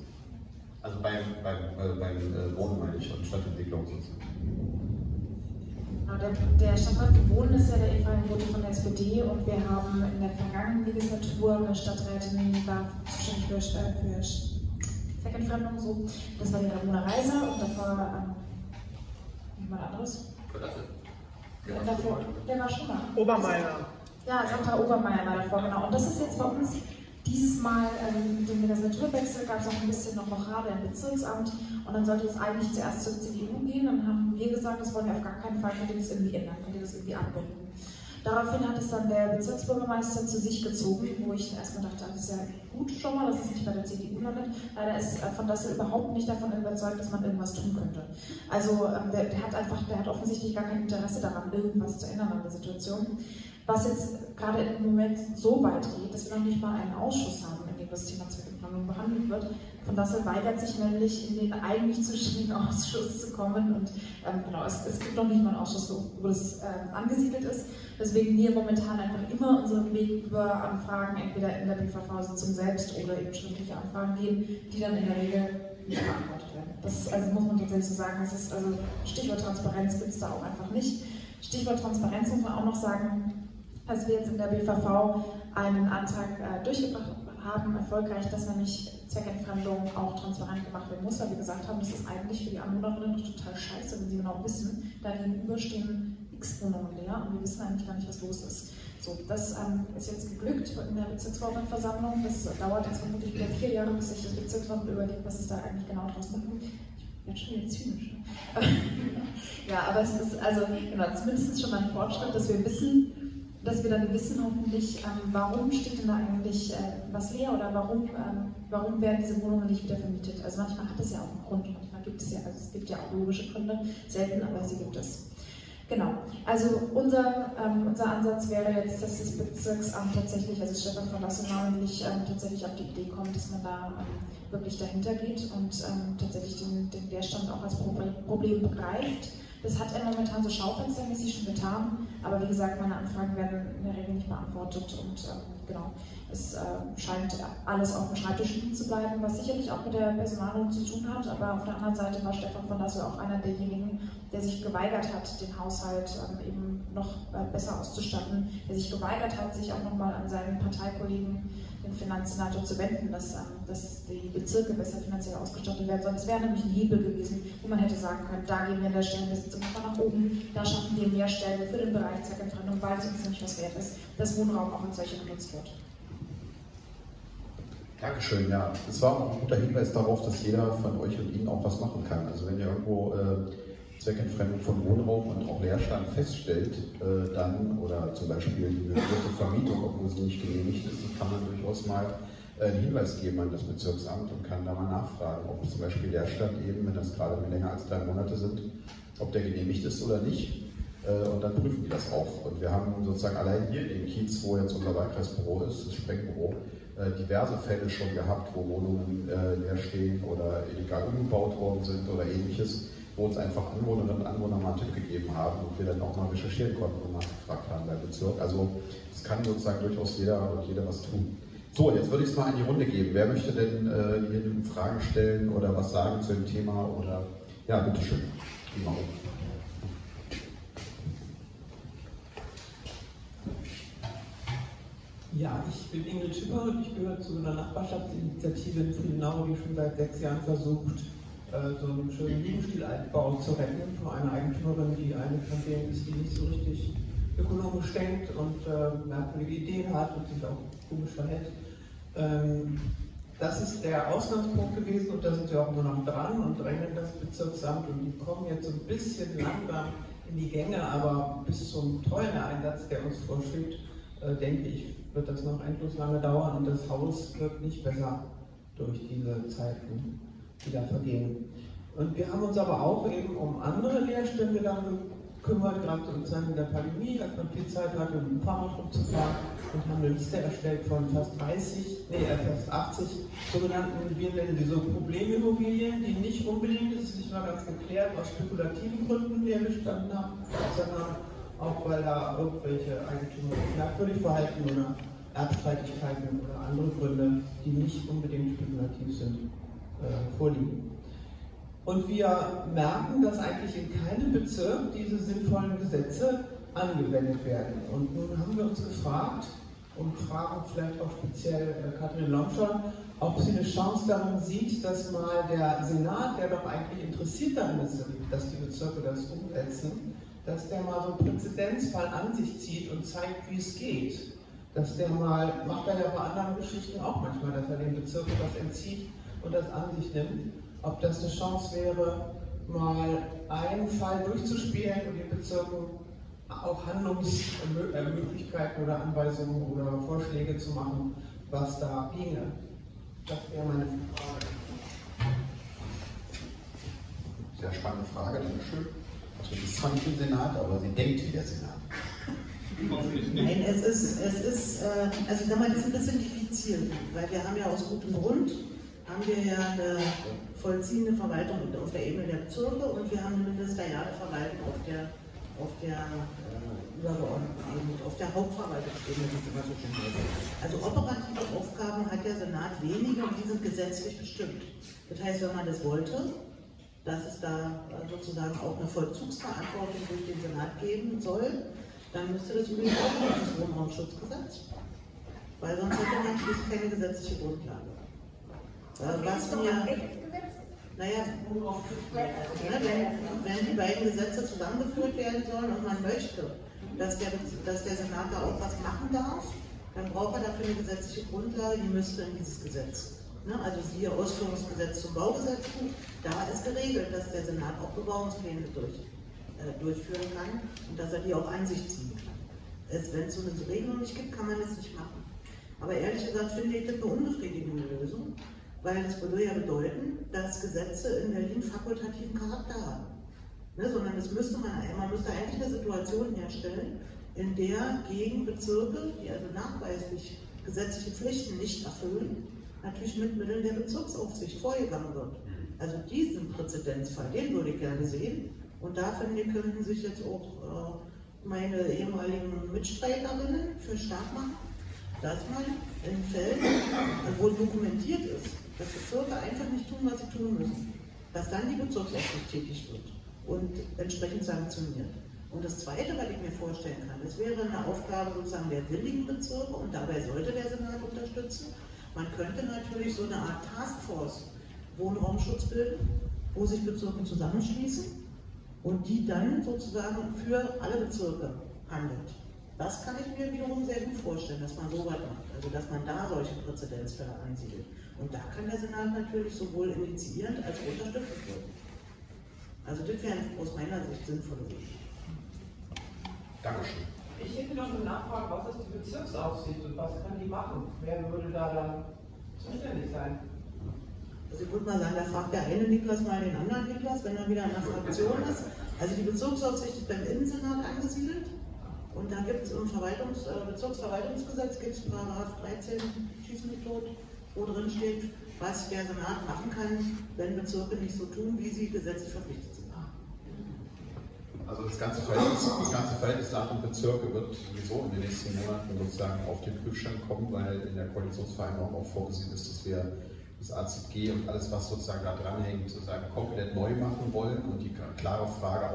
Also beim, beim, beim Wohnen meine ich und Stadtentwicklung sozusagen. Genau, der, der Stadtrat Wohnen ist ja der Efraim Rote von der SPD und wir haben in der vergangenen Legislatur eine Stadträtin, die war zuständig für, für Zweckentfremdung, so. Das war die Ramona Reiser und davor ähm, jemand anderes. Ja, davor, der war schon mal. Obermeier. Ja, Sandra Obermeier war davor, genau. Und das ist jetzt bei uns dieses Mal ähm, mit dem Legislaturwechsel gab es auch ein bisschen noch Blockade im Bezirksamt und dann sollte es eigentlich zuerst zur CDU gehen. Dann haben wir gesagt, das wollen wir auf gar keinen Fall, könnt ihr das irgendwie ändern, könnt ihr das irgendwie abbinden. Daraufhin hat es dann der Bezirksbürgermeister zu sich gezogen, wo ich erstmal dachte, das ist ja gut schon mal, dass es nicht bei der CDU landet. Leider ist äh, von Dassel überhaupt nicht davon überzeugt, dass man irgendwas tun könnte. Also ähm, der, der, hat einfach, der hat offensichtlich gar kein Interesse daran, irgendwas zu ändern an der Situation. Was jetzt gerade im Moment so weit geht, dass wir noch nicht mal einen Ausschuss haben, in dem das Thema Zweckentfremdung behandelt wird. Von daher weigert sich nämlich in den eigentlich zuständigen [LAUGHS] Ausschuss zu kommen. Und ähm, genau, es, es, gibt noch nicht mal einen Ausschuss, wo, wo das ähm, angesiedelt ist. Deswegen wir momentan einfach immer unseren Weg über Anfragen, entweder in der BVV-Sitzung selbst oder eben schriftliche Anfragen gehen, die dann in der Regel nicht beantwortet werden. Das also muss man tatsächlich so sagen. Das ist also Stichwort Transparenz gibt es da auch einfach nicht. Stichwort Transparenz muss man auch noch sagen, dass wir jetzt in der BVV einen Antrag äh, durchgebracht haben, erfolgreich, dass nämlich Zweckentfremdung auch transparent gemacht werden muss, weil wir gesagt haben, das ist eigentlich für die Anwohnerinnen total scheiße, wenn sie genau wissen, da gegenüber stehen x Wohnungen leer und wir wissen eigentlich gar nicht, was los ist. So, das ähm, ist jetzt geglückt in der Bezirksverordnetenversammlung. Das dauert jetzt vermutlich wieder vier Jahre, bis sich das Bezirksverordnet überlegt, was es da eigentlich genau draus machen. Ich werde schon wieder zynisch. Ne? [LAUGHS] ja, aber es ist also genau, zumindest schon mal ein Fortschritt, dass wir wissen, dass wir dann wissen hoffentlich, ähm, warum steht denn da eigentlich äh, was leer oder warum, ähm, warum werden diese Wohnungen nicht wieder vermietet. Also manchmal hat es ja auch einen Grund, manchmal gibt es ja, also es gibt ja auch logische Gründe, selten, aber sie gibt es. Genau, also unser, ähm, unser Ansatz wäre jetzt, dass das Bezirksamt tatsächlich, also Stefan von Lasso namentlich, ähm, tatsächlich auf die Idee kommt, dass man da ähm, wirklich dahinter geht und ähm, tatsächlich den, den Leerstand auch als Problem begreift das hat er momentan so schaufenstermäßig schon getan, aber wie gesagt, meine Anfragen werden in der Regel nicht beantwortet und ähm, genau, es äh, scheint alles auf dem Schreibtisch liegen zu bleiben, was sicherlich auch mit der Personalung zu tun hat, aber auf der anderen Seite war Stefan von Dassel auch einer derjenigen, der sich geweigert hat, den Haushalt ähm, eben noch äh, besser auszustatten, der sich geweigert hat, sich auch nochmal an seinen Parteikollegen den Finanzsenator zu wenden, dass, ähm, dass die Bezirke besser finanziell ausgestattet werden. Es wäre nämlich ein Hebel gewesen, wo man hätte sagen können, da gehen wir in der Stellenbesitzung nochmal nach oben, da schaffen wir mehr Stellen für den Bereich Zweckentfremdung, weil es uns nämlich was wert ist, dass Wohnraum auch als solche genutzt wird. Dankeschön, ja. Es war auch ein guter Hinweis darauf, dass jeder von euch und Ihnen auch was machen kann. Also wenn ihr irgendwo äh, Zweckentfremdung von Wohnraum und auch Leerstand feststellt, äh, dann oder zum Beispiel die mögliche Vermietung, obwohl sie nicht genehmigt ist, kann man durchaus mal äh, einen Hinweis geben an das Bezirksamt und kann da mal nachfragen, ob zum Beispiel Leerstand eben, wenn das gerade länger als drei Monate sind, ob der genehmigt ist oder nicht. Äh, und dann prüfen die das auch. Und wir haben sozusagen allein hier in Kiez, wo jetzt unser Wahlkreisbüro ist, das Sprengbüro, äh, diverse Fälle schon gehabt, wo Wohnungen leer stehen oder illegal umgebaut worden sind oder ähnliches wo uns einfach Anwohnerinnen und Anwohner mal einen Tipp gegeben haben und wir dann auch mal recherchieren konnten und nachgefragt haben beim Bezirk. Also es kann sozusagen durchaus jeder und jeder was tun. So, jetzt würde ich es mal in die Runde geben. Wer möchte denn äh, hier Fragen stellen oder was sagen zu dem Thema? Oder ja, bitteschön. Genau. Ja, ich bin Ingrid Schipper und ich gehöre zu einer Nachbarschaftsinitiative in Friedenau, die schon seit sechs Jahren versucht, so einen schönen Jugendstilaltbau zu retten von einer Eigentümerin, die eine von denen ist, die nicht so richtig ökonomisch denkt und äh, merkwürdige Ideen hat und sich auch komisch verhält. Ähm, das ist der Ausgangspunkt gewesen und da sind wir auch immer noch dran und drängen das Bezirksamt und die kommen jetzt so ein bisschen langsam in die Gänge, aber bis zum Treueeinsatz, der uns vorschwebt, äh, denke ich, wird das noch endlos lange dauern und das Haus wird nicht besser durch diese Zeiten, die da vergehen. Und wir haben uns aber auch eben um andere Lehrstände dann gekümmert, gerade in Zeiten der Pandemie, als man viel Zeit hatte, dem Fahrrad rumzufahren und haben eine Liste erstellt von fast 30, nee, äh, fast 80 sogenannten, wir nennen sie so Problemimmobilien, die nicht unbedingt, das ist nicht mal ganz geklärt, aus spekulativen Gründen hergestanden haben, sondern auch weil da irgendwelche Eigentümer merkwürdig verhalten oder Erbstreitigkeiten oder andere Gründe, die nicht unbedingt spekulativ sind, äh, vorliegen. Und wir merken, dass eigentlich in keinem Bezirk diese sinnvollen Gesetze angewendet werden. Und nun haben wir uns gefragt und fragen vielleicht auch speziell äh, Katrin Lomschon, ob sie eine Chance darin sieht, dass mal der Senat, der doch eigentlich interessiert daran ist, dass die Bezirke das umsetzen, dass der mal so einen Präzedenzfall an sich zieht und zeigt, wie es geht. Dass der mal, macht er ja bei anderen Geschichten auch manchmal, dass er den Bezirken was entzieht und das an sich nimmt. Ob das eine Chance wäre, mal einen Fall durchzuspielen und den Bezirken auch Handlungsmöglichkeiten oder Anweisungen oder Vorschläge zu machen, was da ginge. Das wäre meine Frage. Sehr spannende Frage, Dankeschön. Sie ist zwar nicht im Senat, aber sie denkt wie der Senat. Nein, es ist, es ist äh, also ich sag mal, das ist ein bisschen diffizil, weil wir haben ja aus gutem Grund, haben wir ja eine vollziehende Verwaltung auf der Ebene der Bezirke und wir haben eine ministeriale Verwaltung auf der, auf der äh, übergeordneten Ebene, auf der Hauptverwaltungsebene. Also operative Aufgaben hat der Senat wenige und die sind gesetzlich bestimmt. Das heißt, wenn man das wollte, dass es da sozusagen auch eine Vollzugsverantwortung durch den Senat geben soll, dann müsste das übrigens auch in das Wohnraumschutzgesetz. Weil sonst hätte man schließlich keine gesetzliche Grundlage. Äh, was mir, naja, wenn, wenn die beiden Gesetze zusammengeführt werden sollen und man möchte, dass der, dass der Senat da auch was machen darf, dann braucht er dafür eine gesetzliche Grundlage, die müsste in dieses Gesetz. Ne? Also siehe Ausführungsgesetz zum Baugesetzbuch, da ist geregelt, dass der Senat auch Bebauungspläne durch, äh, durchführen kann und dass er die auch an sich ziehen kann. Wenn es so eine Regelung nicht gibt, kann man es nicht machen. Aber ehrlich gesagt finde ich das eine unbefriedigende Lösung, weil das würde ja bedeuten, dass Gesetze in Berlin fakultativen Charakter haben. Ne, sondern es müsste man, man müsste eigentlich eine Situation herstellen, in der gegen Bezirke, die also nachweislich gesetzliche Pflichten nicht erfüllen, natürlich mit Mitteln der Bezirksaufsicht vorgegangen wird. Also diesen Präzedenzfall, den würde ich gerne sehen. Und da finde ich, könnten sich jetzt auch äh, meine ehemaligen Mitstreiterinnen für stark machen, dass man in Fällen, wo dokumentiert ist, dass Bezirke einfach nicht tun, was sie tun müssen, dass dann die Bezirksaufsicht tätig wird und entsprechend sanktioniert. Und das Zweite, was ich mir vorstellen kann, das wäre eine Aufgabe sozusagen der willigen Bezirke und dabei sollte der Senat unterstützen, man könnte natürlich so eine Art Taskforce Wohnraumschutz bilden, wo sich Bezirke zusammenschließen und die dann sozusagen für alle Bezirke handelt. Das kann ich mir wiederum sehr gut vorstellen, dass man so weit macht, also dass man da solche Präzedenzfälle ansiedelt. Und da kann der Senat natürlich sowohl initiierend als auch unterstützend wirken. Also das wäre aus meiner Sicht sinnvolle Wege. Dankeschön. Ich hätte noch eine Nachfrage, was ist die Bezirksaufsicht und was kann die machen? Wer würde da dann zuständig sein? Also ich würde mal sagen, da fragt der eine Niklas mal den anderen Niklas, wenn er wieder in der Fraktion ist. Also die Bezirksaufsicht ist beim Innensenat angesiedelt und da gibt es im Verwaltungs-, äh, Bezirksverwaltungsgesetz gibt es Paragraph 13 Schießen wo drin steht, was der Senat machen kann, wenn Bezirke nicht so tun, wie sie gesetzlich verpflichtet sind. Also das ganze Verhältnis, das und Bezirke wird sowieso in den nächsten Monaten sozusagen auf den Prüfstand kommen, weil in der Koalitionsvereinbarung auch vorgesehen ist, dass wir das AZG und alles, was sozusagen da dranhängt, sozusagen komplett neu machen wollen und die klare Frage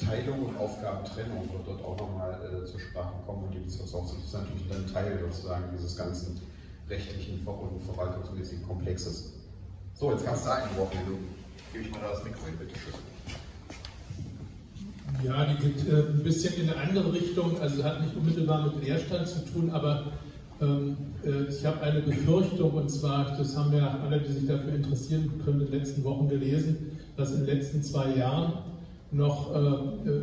Aufgabenteilung und Aufgabentrennung wird dort auch nochmal äh, zur Sprache kommen und die Bezirksaufsicht ist natürlich dann Teil sozusagen dieses ganzen rechtlichen und verwaltungsmäßigen Komplexes. So, jetzt kannst du eingeworfen, gebe ich mal da das Mikro hin, bitte schön. Ja, die geht äh, ein bisschen in eine andere Richtung, also hat nicht unmittelbar mit Leerstand zu tun, aber ähm, äh, ich habe eine Befürchtung und zwar, das haben ja alle, die sich dafür interessieren können, in den letzten Wochen gelesen, dass in den letzten zwei Jahren noch äh, äh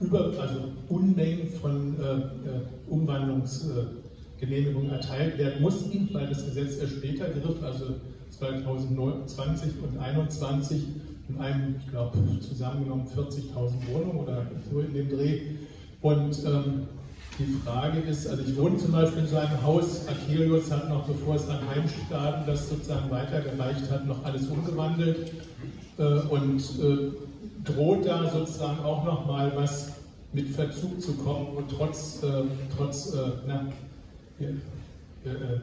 über, also Unmengen von äh, äh, Umwandlungsgenehmigungen erteilt werden mussten, weil das Gesetz erst später griff, also 2020 und 2021 in einem, ich glaube, zusammengenommen 40.000 Wohnungen oder so in dem Dreh. Und ähm, die Frage ist, also ich wohne zum Beispiel in so einem Haus, Achelius hat noch, bevor es an Heimstaden das sozusagen weitergereicht hat, noch alles umgewandelt äh, und äh, droht da sozusagen auch noch mal was mit Verzug zu kommen und trotz, äh, trotz äh, na, äh, äh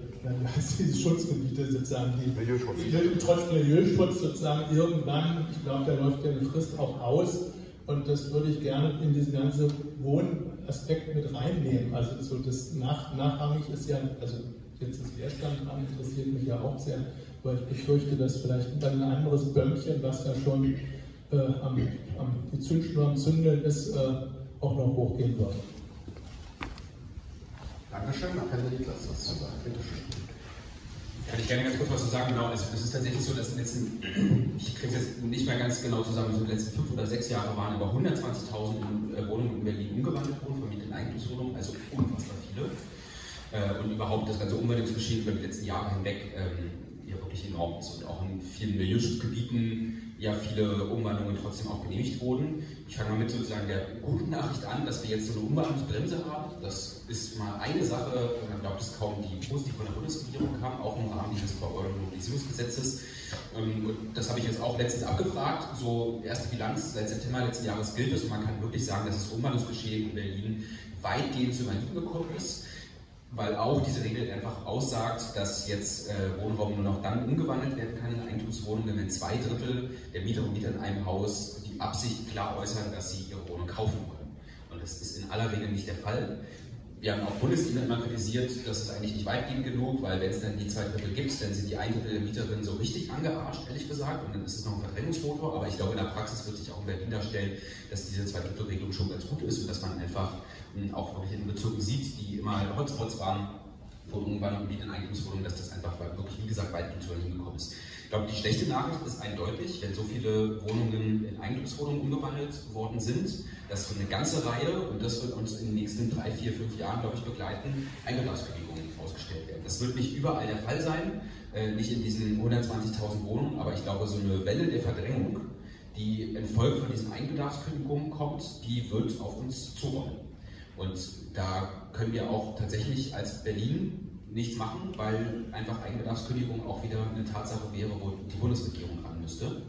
diese Schutzgebiete sozusagen, die Milieuschutz. trotz Milieuschutz sozusagen irgendwann, ich glaube, da läuft ja eine Frist auch aus und das würde ich gerne in diesen ganzen Wohnaspekt mit reinnehmen. Also so das nach, nachrangig ist ja, also jetzt ist Leerstand dran, interessiert mich ja auch sehr, weil ich befürchte, dass vielleicht dann ein anderes Bömmchen, was da schon äh, am, am, die Zündschnur am Zündeln ist, äh, auch noch hochgehen wird. Dankeschön, dann kann der Niklas was zu sagen. Bitte schön. Kann ich gerne ganz kurz was zu sagen. Genau, also es ist tatsächlich so, dass in den letzten, [CLEARS THROAT] ich kriege es jetzt nicht mehr ganz genau zusammen, so in den letzten fünf oder sechs Jahren waren über 120.000 äh, Wohnungen in Berlin umgewandelt worden, vermietet in Eigentumswohnungen, also unfassbar viele. Äh, und überhaupt das ganze Umwandlungsgeschehen über die letzten Jahre hinweg ähm, ja wirklich enorm ist und auch in vielen Milieuschutzgebieten ja viele Umwandlungen trotzdem auch genehmigt wurden. Ich fange mal mit sozusagen der guten Nachricht an, dass wir jetzt so eine Umwandlungsbremse haben. Das ist mal eine Sache, man glaubt es kaum, die positiv von der Bundesregierung kam, auch im Rahmen dieses Mobilisierungsgesetzes. Ähm, das habe ich jetzt auch letztens abgefragt. So erste Bilanz seit September letzten Jahres gilt es und man kann wirklich sagen, dass das Umwandlungsgeschehen in Berlin weitgehend zu Erliegen gekommen ist weil auch diese Regel einfach aussagt, dass jetzt äh, Wohnraum nur noch dann umgewandelt werden kann in Eigentumswohnungen, wenn zwei Drittel der Mieter und Mieter in einem Haus die Absicht klar äußern, dass sie ihre Wohnung kaufen wollen. Und das ist in aller Regel nicht der Fall. Wir haben auf Bundesebene immer kritisiert, das ist eigentlich nicht weitgehend genug, weil wenn es dann die zwei Drittel gibt, dann sind die ein Drittel der Mieterinnen so richtig angearscht, ehrlich gesagt, und dann ist es noch ein Verdrängungsmotor. Aber ich glaube, in der Praxis wird sich auch in Berlin darstellen, dass diese zwei Drittel Regelung schon ganz gut ist und dass man einfach auch wirklich in Bezirken sieht, die immer Hotspots waren, Wohnungen waren und in Eigentumswohnungen, dass das einfach wirklich, wie gesagt, weit zu hingekommen ist. Ich glaube, die schlechte Nachricht ist eindeutig, wenn so viele Wohnungen in Eigentumswohnungen umgewandelt worden sind, dass für eine ganze Reihe, und das wird uns in den nächsten drei, vier, fünf Jahren, glaube ich, begleiten, Einbedarfsvergütungen ausgestellt werden. Das wird nicht überall der Fall sein, äh, nicht in diesen 120.000 Wohnungen, aber ich glaube, so eine Welle der Verdrängung, die infolge von diesen Eigenbedarfskündigungen kommt, die wird auf uns zurollen. Und da können wir auch tatsächlich als Berlin nichts machen, weil einfach Eigenbedarfskündigung auch wieder eine Tatsache wäre, wo die Bundesregierung ran müsste.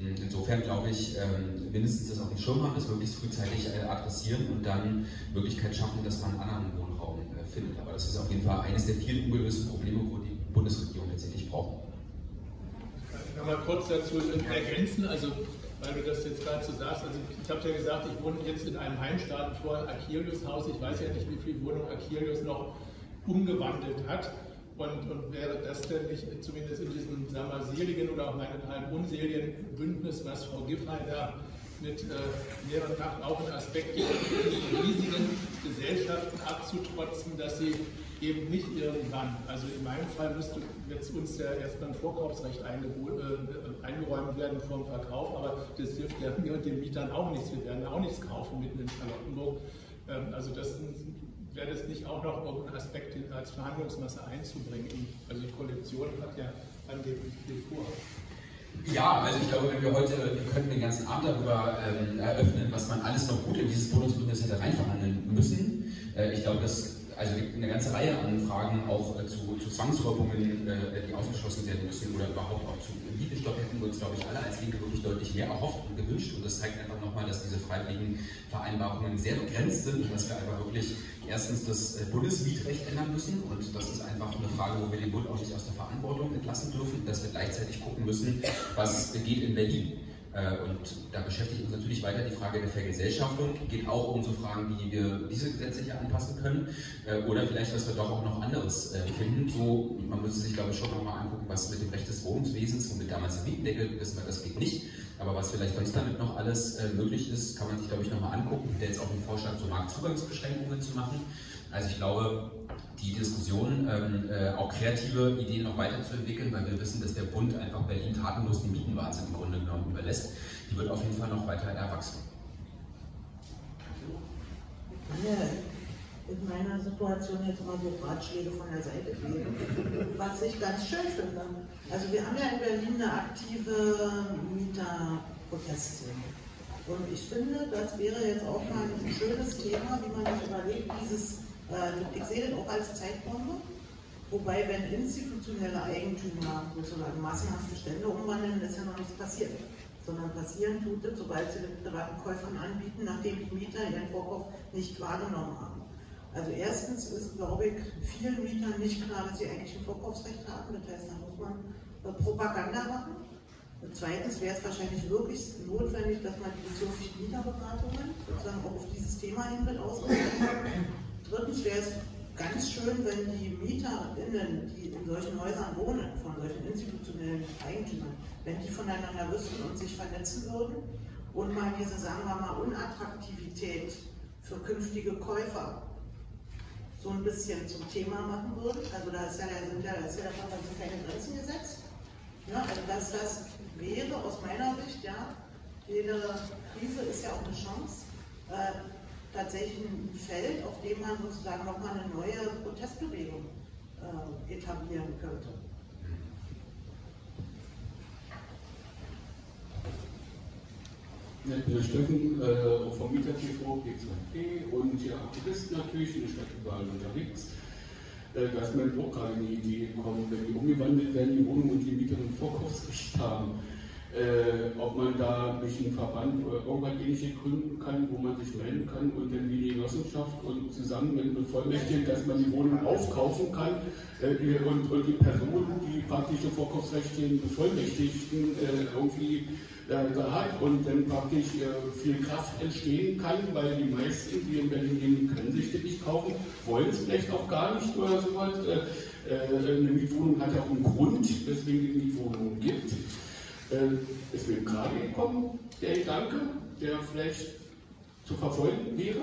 Insofern glaube ich, ähm, mindestens das auf dem Schirm haben, das möglichst frühzeitig äh, adressieren und dann Möglichkeit schaffen, dass man anderen Wohnraum äh, findet. Aber das ist auf jeden Fall eines der vielen ungelösten Probleme, wo die Bundesregierung tatsächlich braucht. Ich kann mal kurz dazu ergänzen. Also weil du das jetzt gerade so sagst. Also ich habe ja gesagt, ich wohne jetzt in einem Heimstaat vor Achilles Haus. Ich weiß ja nicht, wie viele Wohnungen Achilles noch umgewandelt hat. Und, und, wäre das denn nicht zumindest in diesem sagen wir, seligen oder auch meinethalb unseligen Bündnis, was Frau Giffey da mit äh, und Nacht auch ein Aspekt riesigen Gesellschaften abzutrotzen, dass sie eben nicht irgendwann. Also in meinem Fall müsste jetzt uns ja erstmal ein Vorkaufsrecht äh, eingeräumt werden vom Verkauf, aber das hilft ja mir und den Mietern auch nichts. Wir werden auch nichts kaufen mitten in Charlottenburg. Ähm, also das wäre das nicht auch noch irgendein Aspekt als Verhandlungsmasse einzubringen. Also die Koalition hat ja angeblich viel vor. Ja, also ich glaube, wenn wir heute, wir könnten den ganzen Abend darüber ähm, eröffnen, was man alles noch gut in dieses Bundesbündnis hätte reinverhandeln müssen. Äh, ich glaube, das also eine ganze Reihe an Fragen auch äh, zu, zu Zwangsräumungen, äh, die ausgeschlossen werden müssen oder überhaupt auch zu Mietstopp hätten wir uns, glaube ich, alle als Linke wirklich deutlich mehr erhofft und gewünscht. Und das zeigt einfach nochmal, dass diese freiwilligen Vereinbarungen sehr begrenzt sind und dass wir einfach wirklich erstens das äh, Bundesmietrecht ändern müssen. Und das ist einfach eine Frage, wo wir den Bund auch nicht aus der Verantwortung entlassen dürfen, dass wir gleichzeitig gucken müssen, was geht in Berlin. Äh, und da beschäftigt uns natürlich weiter die Frage der Vergesellschaftung. Geht auch um so Fragen, wie wir diese Gesetze hier anpassen können. Äh, oder vielleicht, dass wir doch auch noch anderes äh, finden. So, man müsste sich, glaube ich, schon nochmal angucken, was mit dem Recht des Wohnungswesens, womit damals der Mietendeckel, wissen wir, das geht nicht. Aber was vielleicht sonst damit noch alles möglich ist, kann man sich, glaube ich, nochmal angucken. Der jetzt auch einen Vorschlag zu Marktzugangsbeschränkungen zu machen. Also ich glaube, die Diskussion, ähm, äh, auch kreative Ideen noch weiterzuentwickeln, weil wir wissen, dass der Bund einfach Berlin tatenlos den Mietenwahnsinn im Grunde genommen überlässt, die wird auf jeden Fall noch weiter erwachsen. in meiner Situation jetzt mal so Ratschläge von der Seite geben, was ich ganz schön finde. Also wir haben ja in Berlin eine aktive Mieterprotestszene. Und ich finde, das wäre jetzt auch mal ein schönes Thema, wie man sich überlegt, dieses ich sehe das auch als Zeitbombe. Wobei, wenn institutionelle Eigentümer sozusagen massenhafte Stände umwandeln, ist ja noch nichts passiert. Sondern passieren tut es, sobald sie den privaten Käufern anbieten, nachdem die Mieter ihren Vorkauf nicht wahrgenommen haben. Also erstens ist, glaube ich, vielen Mietern nicht klar, dass sie eigentlich ein Vorkaufsrecht haben. Das heißt, da muss man äh, Propaganda machen. Und zweitens wäre es wahrscheinlich wirklich notwendig, dass man die bezüglich Mieterberatungen sozusagen auch auf dieses Thema hin mit ausrichten. Drittens wäre es ganz schön, wenn die MieterInnen, die in solchen Häusern wohnen, von solchen institutionellen Eigentümern, wenn die voneinander wüssten und sich vernetzen würden und mal diese, sagen wir mal, Unattraktivität für künftige Käufer so ein bisschen zum Thema machen würden. Also da ist ja, sind ja, da ist ja davon, da keine Grenzen gesetzt. Ja, also dass das wäre aus meiner Sicht, ja, jede Krise ist ja auch eine Chance. Äh, tatsächlich ein Feld, auf dem man sozusagen nochmal eine neue Protestbewegung äh, etablieren könnte. Ja, der Steffen äh, vom Mieter TV, G2P und hier Aktivisten natürlich in der Stadt überall unterwegs. Äh, da ist mir auch gerade eine Idee gekommen, wenn die umgewandelt werden, die Wohnungen und die Mieter ein Vorkaufsrecht haben äh, ob man da nicht einen Verband oder irgendwas ähnliches gründen kann, wo man sich melden kann und dann wie die Genossenschaft und zusammen mit bevollmächtigt, dass man die Wohnung aufkaufen kann äh, und, und, die Person, die praktisch das Vorkaufsrecht den Bevollmächtigten äh, irgendwie da hat und dann praktisch äh, viel Kraft entstehen kann, weil die meisten, die in Berlin leben, können sich das nicht kaufen, wollen es vielleicht auch gar nicht oder sowas. Äh, äh, eine Mietwohnung hat ja auch einen Grund, weswegen es Mietwohnungen gibt. Äh, es wird gerade gekommen, der Gedanke, der vielleicht zu verfolgen wäre.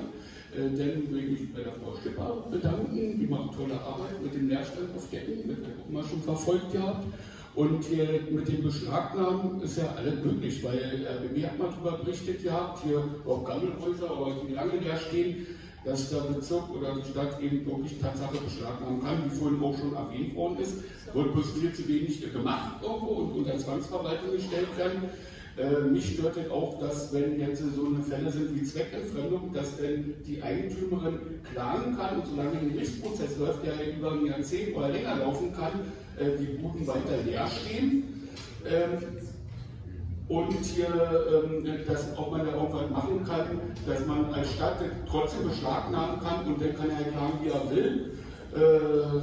Äh, denn will ich mich bei der Frau Schipper bedanken, die macht tolle Arbeit mit dem Leerstand aufdecken, mit der mal schon verfolgt gehabt. Und hier mit dem Beschlagnahmen ist ja alles möglich, weil RBB hat mal darüber berichtet gehabt, hier auch Gammelhäuser, aber die lange leer stehen, dass der Bezirk oder die Stadt eben wirklich Tatsache beschlagnahmen kann, wie vorhin auch schon erwähnt worden ist. Wird bloß viel zu wenig gemacht irgendwo und unter Zwangsverwaltung gestellt werden. Äh, mich stört es auch, dass wenn jetzt so eine Fälle sind wie Zweckentfremdung, dass dann die Eigentümerin klagen kann und solange der Gerichtsprozess läuft, der über ein Jahrzehnt oder länger laufen kann, äh, die Buden weiter leer stehen. Ähm, und hier, dass, ob man da irgendwas machen kann, dass man als Stadt trotzdem beschlagnahmen kann und dann kann er klagen, wie er will. Äh,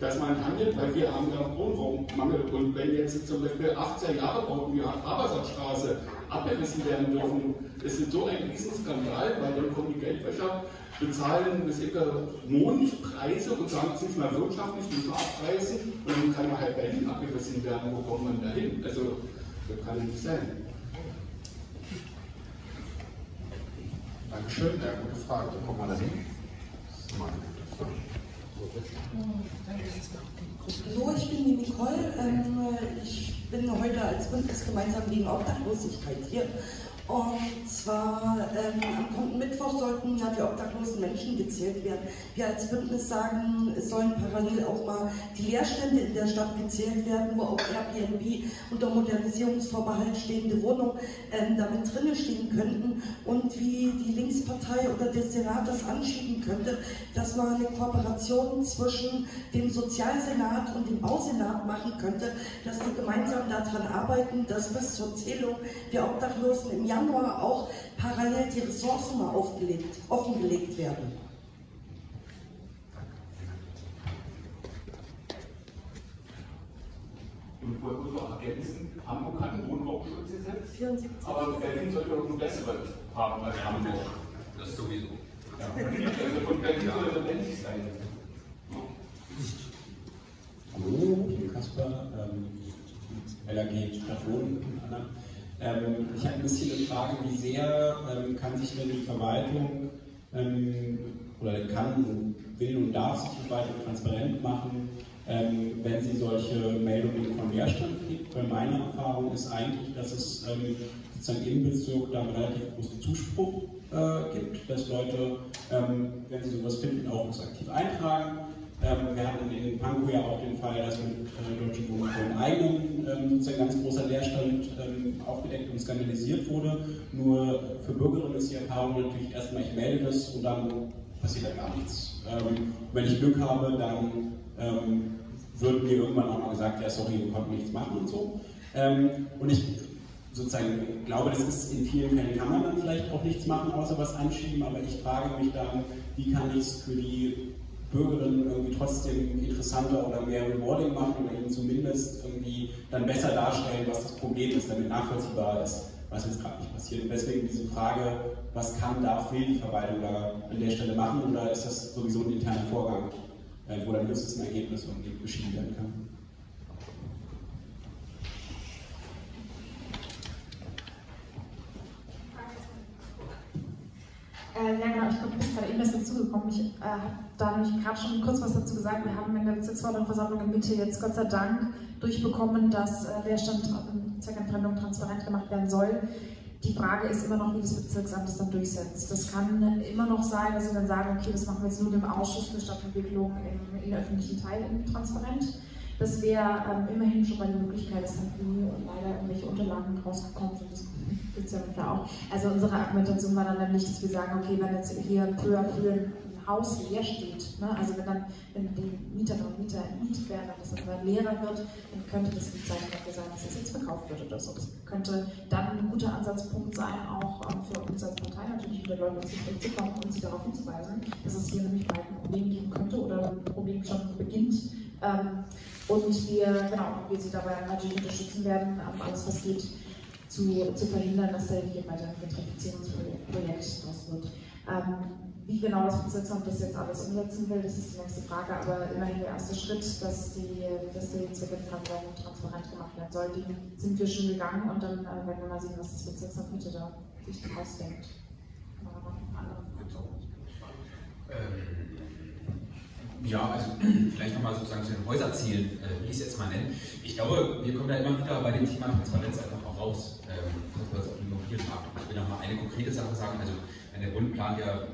dass man handelt, weil wir haben ja Wohnraummangel und wenn jetzt zum Beispiel 18 Jahre Bauten wie Habersatzstraße abgerissen werden dürfen, ist es so ein Riesenskandal, weil dann kommen die Geldwäscher, bezahlen bis Mondpreise und sagen, es ist nicht mehr wirtschaftlich, müssen wir abreißen und dann kann man halt Berlin abgerissen werden, wo kommt man da hin? Also das kann nicht sein. Dankeschön, ja, gute Frage. Dann gucken wir da hin. Das gute Frage. So, ich bin die Nicole. Ähm, ich bin heute als Bündnis gemeinsam gegen Obdachlosigkeit hier. Und zwar ähm, am kommenden Mittwoch sollten ja die obdachlosen Menschen gezählt werden. Wir als Bündnis sagen, es sollen parallel auch mal die Leerstände in der Stadt gezählt werden, wo auch Airbnb unter Modernisierungsvorbehalt stehende Wohnungen ähm, damit drinnen stehen könnten. Und wie die Linkspartei oder der Senat das anschieben könnte, dass man eine Kooperation zwischen dem Sozialsenat und dem Bausenat machen könnte, dass die gemeinsam daran arbeiten, dass bis zur Zählung der Obdachlosen im Jahr Januar auch parallel die Ressourcen mal aufgelegt, offengelegt werden. Und ich wollte noch ergänzen, Hamburg hat ein Wohnraumschutzgesetz, aber Berlin sollte noch ein besseres haben als Hamburg. Das ist sowieso. Ja. Und Berlin sollte lebendig sein. Hallo, ich bin Kasper, ähm, LAG Stadtwohnen und anderen. Ähm, ich habe ein bisschen eine Frage, wie sehr ähm, kann sich denn die Verwaltung ähm, oder kann, will und darf sich die Verwaltung transparent machen, ähm, wenn sie solche Meldungen von Leerstand kriegt? Weil meine Erfahrung ist eigentlich, dass es ähm, sozusagen im Bezirk da einen relativ großen Zuspruch äh, gibt, dass Leute, ähm, wenn sie sowas finden, auch das aktiv eintragen. Ähm, wir hatten in Pankow ja auch den Fall, dass mit äh, Deutschen Wohnen eigenen ähm, sozusagen ganz großer Leerstand ähm, aufgedeckt und skandalisiert wurde. Nur für Bürgerinnen ist die Erfahrung natürlich erstmal, ich melde das und dann passiert da gar nichts. Ähm, wenn ich Glück habe, dann ähm, wird mir irgendwann auch mal gesagt, ja sorry, wir konnten nichts machen und so. Ähm, und ich sozusagen glaube, das ist in vielen Fällen kann man dann vielleicht auch nichts machen, außer was anschieben, aber ich frage mich dann, wie kann ich es für die Bürgerinnen irgendwie trotzdem interessanter oder mehr rewarding machen oder ihnen zumindest irgendwie dann besser darstellen, was das Problem ist, damit nachvollziehbar ist, was jetzt gerade nicht passiert. Und deswegen diese Frage, was kann, darf, will die Verwaltung da an der Stelle machen oder ist das sowieso ein interner Vorgang, äh, wo dann höchstens ein Ergebnis irgendwie beschieden werden kann? Äh, ja, genau, ich glaube, du bist gerade eben erst dazugekommen. Ich äh, habe da nämlich gerade schon kurz was dazu gesagt. Wir haben in der Bezirksverordnetenversammlung in Mitte jetzt Gott sei Dank durchbekommen, dass äh, Leerstand in Zweckentfremdung transparent gemacht werden soll. Die Frage ist immer noch, wie das Bezirksamt das dann durchsetzt. Das kann immer noch sein, dass sie dann sagen, okay, das machen wir jetzt nur im Ausschuss für Stadtentwicklung im, in öffentlichen Teil transparent. Das wäre ähm, immerhin schon mal die Möglichkeit, dass dann leider irgendwelche Unterlagen rausgekommen sind. Das gibt es ja mittlerweile auch. Also unsere Argumentation war dann, nicht, dass wir sagen, okay, wenn jetzt hier peu à ein Haus leer steht, ne? also wenn dann wenn die Mieterinnen und Mieter entmietet werden und das dann leerer wird, dann könnte das ein Zeichen dafür sein, dass es jetzt verkauft wird oder so. Das könnte dann ein guter Ansatzpunkt sein, auch ähm, für uns als Partei natürlich wieder Leute zurückzukommen und sie darauf hinzuweisen, dass es hier nämlich bald ein Problem geben könnte oder ein Problem schon beginnt. Ähm, und wir, genau, wir sie dabei natürlich unterstützen werden, alles was geht, zu, zu verhindern, dass da hier weiter ein Gentrifizierungsprojekt draus wird. Ähm, wie genau das Bezirksamt das jetzt alles umsetzen will, das ist die nächste Frage, aber immerhin der erste Schritt, dass die, dass die Zweckentfremdung transparent gemacht werden soll, die sind wir schon gegangen und dann äh, werden wir mal sehen, was das Bezirksamt Mitte da sich ausdenkt. Ähm, ja, also [CLEARS THROAT] vielleicht nochmal sozusagen zu den Häuserzielen, äh, wie ich es jetzt mal nenne. Ich glaube, wir kommen da immer wieder bei dem Thema Transparenz einfach auch raus, ähm, auf dem Immobilienmarkt. Ich will nochmal eine konkrete Sache sagen. Also, wenn der Bund plant ja,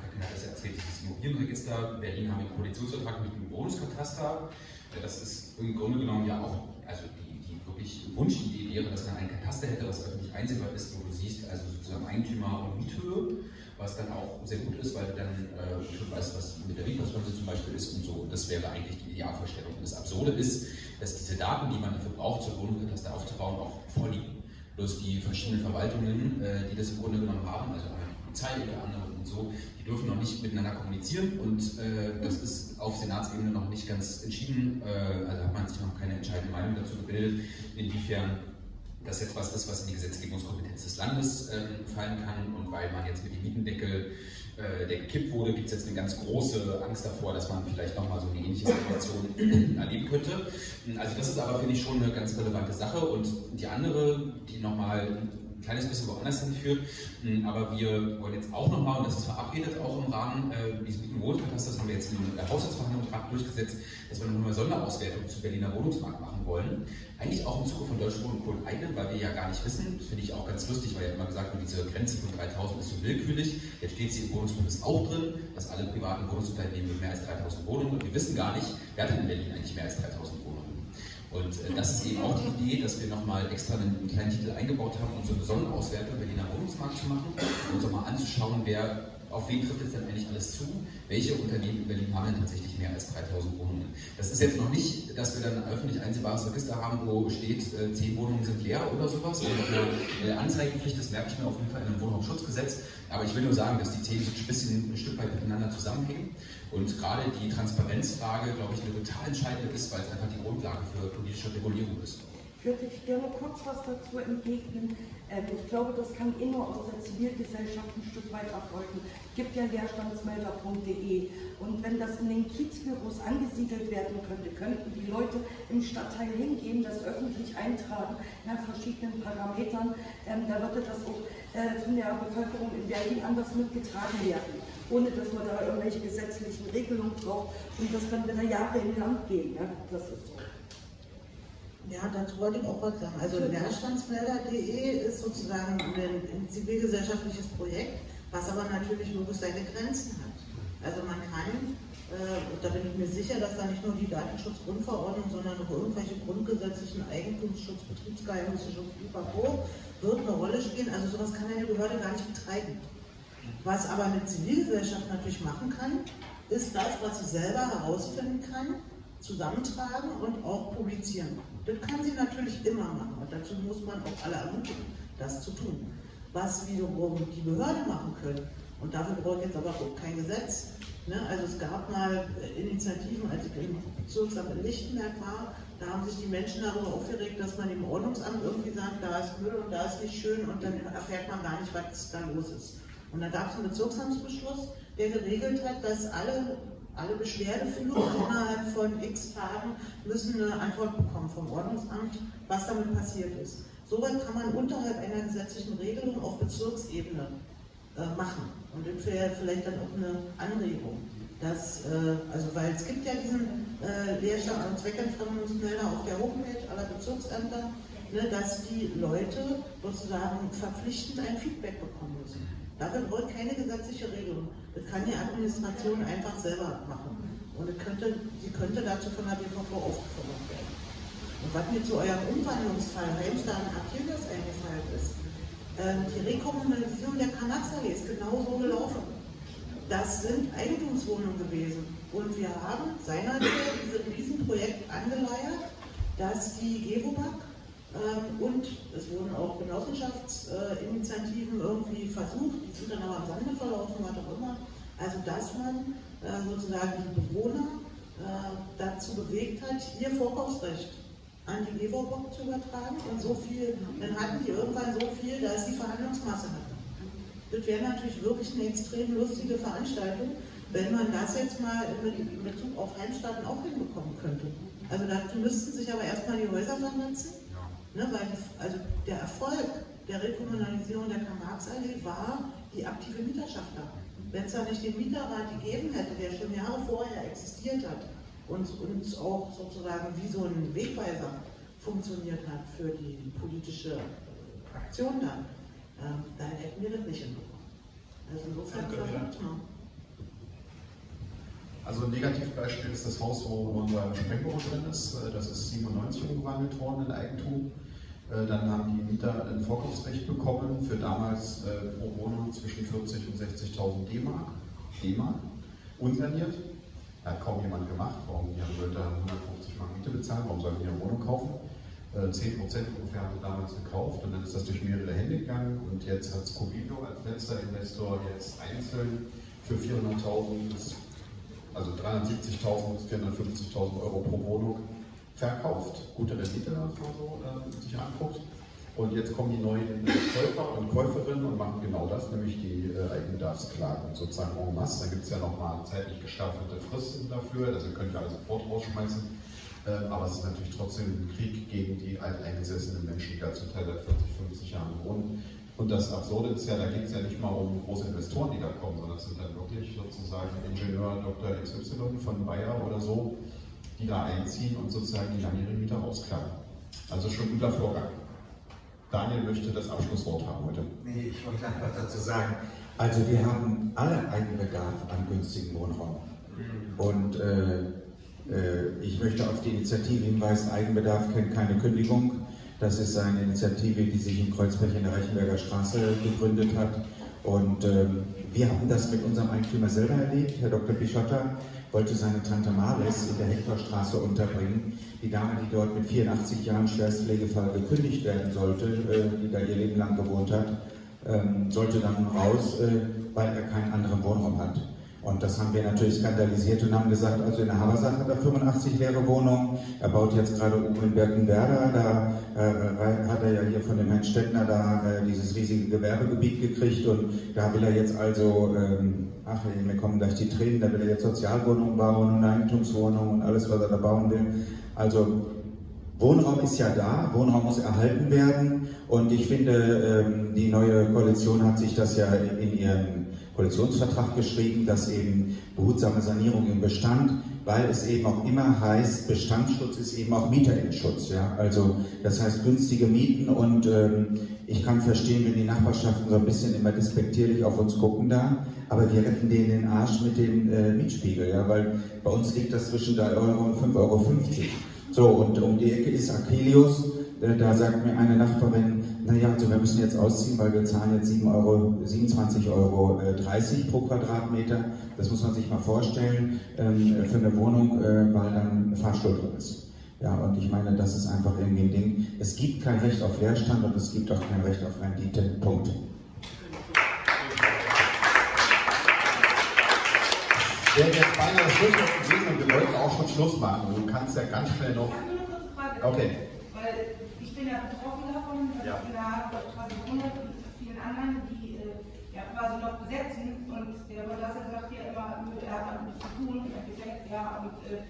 Kakin hat das erzählt, dieses Immobilienregister. Berlin haben einen Koalitionsvertrag mit dem Bonuskataster. Äh, das ist im Grunde genommen ja auch, also die, die wirklich Wunschidee wäre, dass man ein Kataster hätte, was öffentlich einsehbar ist, wo du siehst, also sozusagen Eigentümer und Miethöhe was dann auch sehr gut ist, weil du dann äh, schon weißt, was mit der Mietpreisbremse zum Beispiel ist und so. Das wäre eigentlich die Idealvorstellung. Und das Absurde ist, dass diese Daten, die man dafür braucht, zur Wohnungskataster aufzubauen, auch vorliegen. Bloß die verschiedenen Verwaltungen, äh, die das im Grunde genommen haben, also die Polizei oder andere und so, die dürfen noch nicht miteinander kommunizieren und äh, das ist auf Senatsebene noch nicht ganz entschieden. Äh, also hat man sich noch keine entscheidende Meinung dazu gebildet, inwiefern das jetzt was ist, was in die Gesetzgebungskompetenz des Landes ähm, fallen kann. Und weil man jetzt mit dem Mietendeckel, äh, der gekippt wurde, gibt es jetzt eine ganz große Angst davor, dass man vielleicht nochmal so eine ähnliche Situation [CLEARS THROAT] erleben könnte. Also das ist aber, finde ich, schon eine ganz relevante Sache. Und die andere, die nochmal ein kleines bisschen woanders hinführt. Hm, aber wir wollen jetzt auch nochmal, und das ist verabredet auch im Rahmen äh, dieses Mieten-Wohnkatasters, haben wir jetzt im Haushaltsverhandlungsrat durchgesetzt, dass wir nochmal eine Sonderauswertung zu Berliner Wohnungsmarkt machen wollen. Eigentlich auch im Zuge von Deutsche Wohnen Kohlen weil wir ja gar nicht wissen, das finde ich auch ganz lustig, weil ja immer gesagt wird, diese Grenze von 3000 ist so willkürlich. Jetzt steht sie im Wohnungsbündnis auch drin, dass alle privaten Wohnungsunternehmen mehr als 3000 Wohnungen und wir wissen gar nicht, wer hat in Berlin eigentlich mehr als 3000 Wohnungen. Und äh, das ist eben auch die Idee, dass wir nochmal extra einen, einen, kleinen Titel eingebaut haben, um so eine Sonnenauswertung Berliner Wohnungsmarkt zu machen und so mal anzuschauen, wer auf wen trifft jetzt dann eigentlich alles zu? Welche Unternehmen in Berlin haben denn tatsächlich mehr als 3000 Wohnungen? Das ist jetzt noch nicht, dass wir dann ein öffentlich einsehbares Register haben, wo steht, äh, 10 Wohnungen sind leer oder sowas. Eine äh, Anzeigepflicht, das merke ich mir auf jeden Fall in einem Wohnraumschutzgesetz. Aber ich will nur sagen, dass die Themen ein bisschen ein Stück weit miteinander zusammenhängen. Und gerade die Transparenzfrage, glaube ich, eine total entscheidende ist, weil es einfach die Grundlage für politische Regulierung ist. Ich würde ich gerne kurz was dazu entgegnen. Ähm, ich glaube, das kann immer aus der Zivilgesellschaft ein Stück weit erfolgen. Es gibt ja leerstandsmelder.de und wenn das in den Kiezbüros angesiedelt werden könnte, könnten die Leute im Stadtteil hingehen, das öffentlich eintragen nach verschiedenen Parametern. Ähm, da würde das auch äh, von der Bevölkerung in Berlin anders mitgetragen werden ohne dass man da irgendwelche gesetzlichen Regelungen braucht und das kann wieder Jahre in Land gehen. Ja? Das ist so. Ja, dazu wollte ich auch was sagen. Also Leerstandsmelder.de ist sozusagen ein, zivilgesellschaftliches Projekt, was aber natürlich nur seine Grenzen hat. Also man kann, äh, da bin ich mir sicher, dass da nicht nur die Datenschutzgrundverordnung, sondern auch irgendwelche grundgesetzlichen Eigentumsschutz, Betriebsgeheimnisse, Schutz, IPAPO, wird eine Rolle spielen. Also sowas kann eine Behörde gar nicht betreiben. Was aber eine Zivilgesellschaft natürlich machen kann, ist das, was sie selber herausfinden kann, zusammentragen und auch publizieren. Das kann sie natürlich immer machen und dazu muss man auch alle ermutigen, das zu tun. Was wiederum die Behörden machen können, und dafür braucht jetzt aber auch kein Gesetz. Ne? Also es gab mal Initiativen, als ich im Bezirksamt in Lichtenberg war, da haben sich die Menschen darüber aufgeregt, dass man im Ordnungsamt irgendwie sagt, da ist Müll und da ist nicht schön und dann erfährt man gar nicht, was da los ist. Und da gab es einen Bezirksamtsbeschluss, der geregelt hat, dass alle, alle Beschwerdeführer innerhalb von x Tagen müssen eine Antwort bekommen vom Ordnungsamt, was damit passiert ist. Sowas kann man unterhalb einer gesetzlichen Regelung auf Bezirksebene äh, machen. Und das wäre vielleicht dann auch eine Anregung. Dass, äh, also weil es gibt ja diesen äh, Lehrstand- und Zweckentfremdungsmelder auf der Homepage aller Bezirksämter, ne, dass die Leute sozusagen verpflichtend ein Feedback bekommen müssen. Dafür braucht keine gesetzliche Regelung. Das kann die Administration einfach selber machen. Und könnte, sie könnte dazu von der BVV aufgefordert werden. Und was mir zu eurem Umwandlungsfall Heimstaden Achilles eingefallen ist, äh, die Rekommunalisierung der Kanaxallee ist genau so gelaufen. Das sind Eigentumswohnungen gewesen. Und wir haben seinerzeit dieses Riesenprojekt angeleiert, dass die GEWOBAG ähm, und es wurden auch Genossenschaftsinitiativen irgendwie versucht, die sind dann aber am Sande verlaufen, was auch immer. Also dass man äh, sozusagen die Bewohner äh, dazu bewegt hat, ihr Vorkaufsrecht an die Leverbock zu übertragen und so viel, dann hatten die irgendwann so viel, dass sie Verhandlungsmasse hatten. Das wäre natürlich wirklich eine extrem lustige Veranstaltung, wenn man das jetzt mal in Bezug auf Heimstaaten auch hinbekommen könnte. Also dazu müssten sich aber erstmal die Häuser vernetzen Ne, weil also der Erfolg der Rekommunalisierung der Karl-Marx-Allee war die aktive Mieterschaft da. Wenn es da nicht den Mieterrat gegeben hätte, der schon Jahre vorher existiert hat und uns auch sozusagen wie so ein Wegweiser funktioniert hat für die politische Aktion dann, äh, dann hätten wir das nicht hinbekommen. Also insofern verrückt, ne? Also ein Negativbeispiel ist das Haus, wo unser Sprengbüro drin ist. Äh, das ist 97 umgewandelt worden in Eigentum. Äh, dann haben die Mieter ein Vorkaufsrecht bekommen für damals äh, pro Wohnung zwischen 40 und 60.000 D-Mark. D-Mark. Unsaniert. Hat kaum jemand gemacht. Warum die Leute 150 Mark Miete bezahlen? Warum sollen die eine Wohnung kaufen? 10% ungefähr haben damals gekauft und dann ist das durch mehrere Hände gegangen und jetzt hat Scovino als letzter Investor jetzt einzeln für 400.000 bis also 370.000 bis 450.000 Euro pro Wohnung verkauft. Gute Rendite, wenn man so äh, sich anguckt. Und jetzt kommen die neuen Käufer und Käuferinnen und machen genau das, nämlich die äh, Eigenbedarfsklagen sozusagen en masse. Da gibt es ja nochmal zeitlich gestaffelte Fristen dafür, also können wir alle sofort rausschmeißen. Ähm, aber es ist natürlich trotzdem ein Krieg gegen die alteingesessenen Menschen, die da zum Teil seit 40, 50 Jahren wohnen. Und das Absurde ist ja, da geht es ja nicht mal um große Investoren, die da kommen, sondern es sind dann wirklich sozusagen Ingenieur Dr. XY von Bayer oder so, die da einziehen und sozusagen die langjährigen Mieter rausklagen. Also schon guter Vorgang. Daniel möchte das Abschlusswort haben heute. Nee, ich wollte einfach dazu sagen, also wir haben alle einen Bedarf an günstigen Wohnraum. Und äh, äh, ich möchte auf die Initiative hinweisen, Eigenbedarf kennt keine Kündigung. Das ist eine Initiative, die sich in Kreuzberg in der Reichenberger Straße gegründet hat. Und ähm, wir haben das mit unserem Eigentümer selber erlebt. Herr Dr. Bischotter wollte seine Tante Maris in der Hectorstraße unterbringen. Die Dame, die dort mit 84 Jahren Schwerstpflegefall gekündigt werden sollte, äh, die da ihr Leben lang gewohnt hat, ähm, sollte dann raus, äh, weil er keinen anderen Wohnraum hat. Und das haben wir natürlich skandalisiert und haben gesagt, also in der Habersaat hat er 85 leere Wohnungen, er baut jetzt gerade oben in Birkenwerder, da äh, hat er ja hier von dem Herrn Stettner da äh, dieses riesige Gewerbegebiet gekriegt. Und da will er jetzt also, ähm, ach, mir kommen gleich die Tränen, da will er jetzt Sozialwohnungen bauen und Eigentumswohnungen und alles, was er da bauen will. Also Wohnraum ist ja da, Wohnraum muss erhalten werden. Und ich finde, ähm, die neue Koalition hat sich das ja in ihren Koalitionsvertrag geschrieben, dass eben behutsame Sanierung im Bestand, weil es eben auch immer heißt, Bestandsschutz ist eben auch Mieterinnenschutz. Ja? Also das heißt günstige Mieten und ähm, ich kann verstehen, wenn die Nachbarschaften so ein bisschen immer despektierlich auf uns gucken da, aber wir retten denen den Arsch mit dem äh, Mietspiegel, ja? weil bei uns liegt das zwischen 3 Euro und 5,50 Euro. So, und um die Ecke ist Achelius, äh, da sagt mir eine Nachbarin, naja, also wir müssen jetzt ausziehen, weil wir zahlen jetzt 7 Euro, 27,30 Euro äh, pro Quadratmeter. Das muss man sich mal vorstellen ähm, für eine Wohnung, äh, weil dann Fahrstuhl drin ist. Ja, und ich meine, das ist einfach irgendwie ein Ding. Es gibt kein Recht auf Leerstand und es gibt auch kein Recht auf Rendite. Punkt. wäre jetzt beinahe Schlusswort gewesen und wir wollten auch schon Schluss machen. Du kannst ja ganz schnell noch. Ich habe nur eine kurze Frage. Okay. Weil ich bin ja betroffen davon, dass Ja. ich da quasi Wohne und vielen anderen, die äh, ja quasi noch besetzen und der Überlasser sagt ja immer, nö, er hat damit nichts zu tun, er gefällt ja und äh,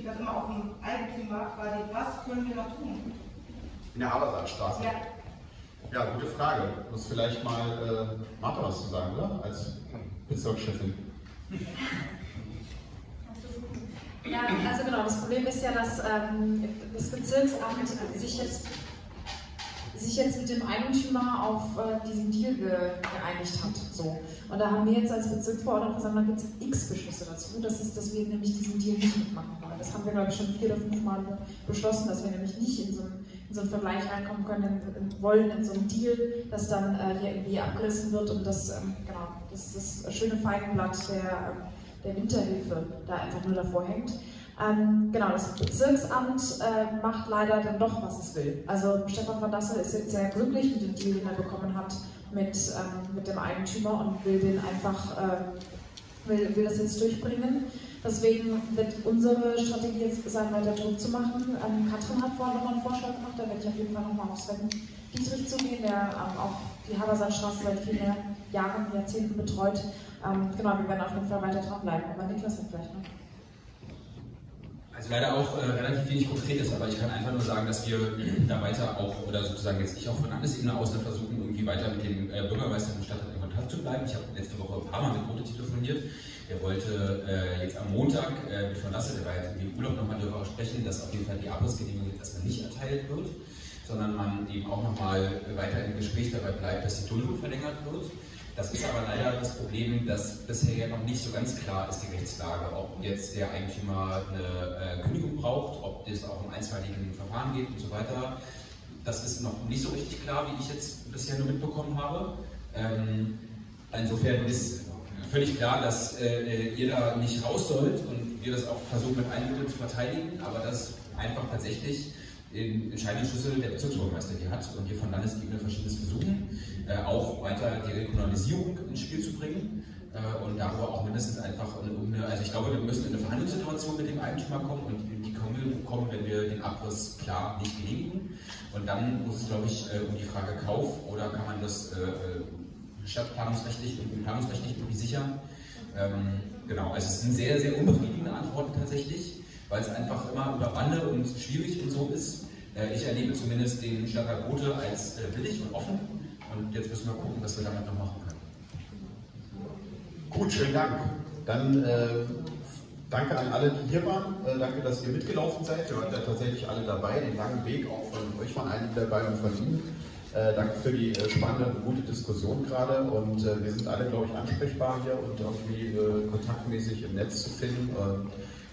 schiebt das immer auf den Eigentümer quasi. Was können wir noch tun? In der Habersaatstraße. Ja. Ja, gute Frage. Muss vielleicht mal äh, Martha was zu sagen, oder? Als Bezirkschefin. Ja, also genau, das Problem ist ja, dass ähm, das Bezirksamt sich jetzt, sich jetzt mit dem Eigentümer auf äh, diesen Deal ge geeinigt hat. So. Und da haben wir jetzt als Bezirksverordnetenversammlung gibt es x Beschlüsse dazu, dass, es, dass wir nämlich diesen Deal nicht mitmachen wollen. Das haben wir, glaube ich, schon vier oder fünf Mal beschlossen, dass wir nämlich nicht in so einen, in so einen Vergleich reinkommen können, in, wollen in so einen Deal, das dann äh, hier irgendwie abgerissen wird und das, ähm, genau, das, das schöne Feigenblatt der ähm, der Winterhilfe da einfach nur davor hängt. Ähm, genau, das Bezirksamt äh, macht leider dann doch, was es will. Also Stefan van Dassel ist jetzt sehr glücklich mit dem Deal, den er bekommen hat mit, ähm, mit dem Eigentümer und will den einfach, äh, will, will das jetzt durchbringen. Deswegen wird unsere Strategie jetzt sein, weiter Druck zu machen. Ähm, Katrin hat vorhin nochmal einen Vorschlag gemacht, da werde ich auf jeden Fall nochmal auf Sven Dietrich zugehen, der ähm, auch die Habersaatstraße seit vielen Jahren, Jahrzehnten betreut. Ähm, genau, wir werden auf jeden Fall weiter dranbleiben. Aber Niklas hat vielleicht noch. Also leider auch äh, relativ wenig Konkretes, aber ich kann einfach nur sagen, dass wir [CLEARS THROAT] da weiter auch, oder sozusagen jetzt ich auch von Landesebene aus dann versuchen, irgendwie weiter mit dem äh, Bürgermeister von Stadt in Kontakt zu bleiben. Ich habe letzte Woche ein paar Mal mit Rote telefoniert. Der wollte äh, jetzt am Montag äh, mit von Lasse, der war jetzt im Urlaub nochmal darüber sprechen, dass auf jeden Fall die Abrissgenehmigung jetzt erstmal nicht erteilt wird, sondern man eben auch nochmal weiter im Gespräch dabei bleibt, dass die Duldung verlängert wird. Das ist aber leider das Problem, dass bisher ja noch nicht so ganz klar ist, die Rechtslage, ob jetzt der Eigentümer eine äh, Kündigung braucht, ob es auch im einstweiligen Verfahren geht und so weiter. Das ist noch nicht so richtig klar, wie ich jetzt bisher nur mitbekommen habe. Ähm, insofern ist völlig klar, dass äh, ihr da nicht raus sollt und wir das auch versuchen mit allen Mitteln zu verteidigen, aber das einfach tatsächlich den Entscheidungsschlüssel der Bezirksbürgermeister hier hat und hier von Landesebene verschiedenes versuchen, äh, auch weiter die Regionalisierung ins Spiel zu bringen äh, und darüber auch mindestens einfach eine, also ich glaube, wir müssen in eine Verhandlungssituation mit dem Eigentümer kommen und die kommen wir kommen, wenn wir den Abriss klar nicht genehmigen und dann muss es, glaube ich, äh, um die Frage Kauf oder kann man das stadtplanungsrechtlich und planungsrechtlich irgendwie sichern. Ähm, genau, also es sind sehr, sehr unbefriedigende Antworten tatsächlich. Weil es einfach immer über Bande und schwierig und so ist. Äh, ich erlebe zumindest den Stadtrat Rote als äh, willig und offen und jetzt müssen wir gucken, was wir damit noch machen können. Gut, schönen Dank. Dann äh, danke an alle, die hier waren. Äh, danke, dass ihr mitgelaufen seid. Ihr wart ja tatsächlich alle dabei. Den langen Weg auch von euch waren einige dabei und von Ihnen. Äh, danke für die äh, spannende und gute Diskussion gerade. Und wir sind alle, glaube ich, ansprechbar hier und irgendwie kontaktmäßig im Netz zu finden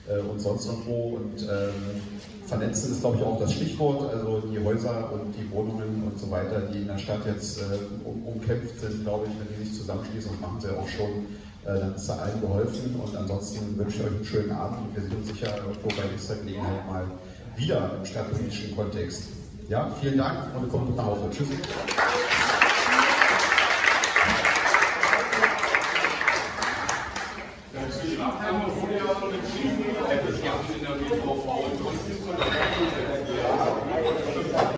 äh, und sonst irgendwo. Und ähm, vernetzen ist, glaube ich, auch das Stichwort. Also die Häuser und die Wohnungen und so weiter, die in der Stadt jetzt um, umkämpft sind, glaube ich, wenn die sich zusammenschließen, und machen sie auch schon äh, dann ist da allen geholfen und ansonsten wünsche ich euch einen schönen Abend und wir sehen uns sicher irgendwo bei nächster Gelegenheit mal wieder im stadtpolitischen Kontext. Ja, vielen Dank und kommt nach Hause. Tschüss.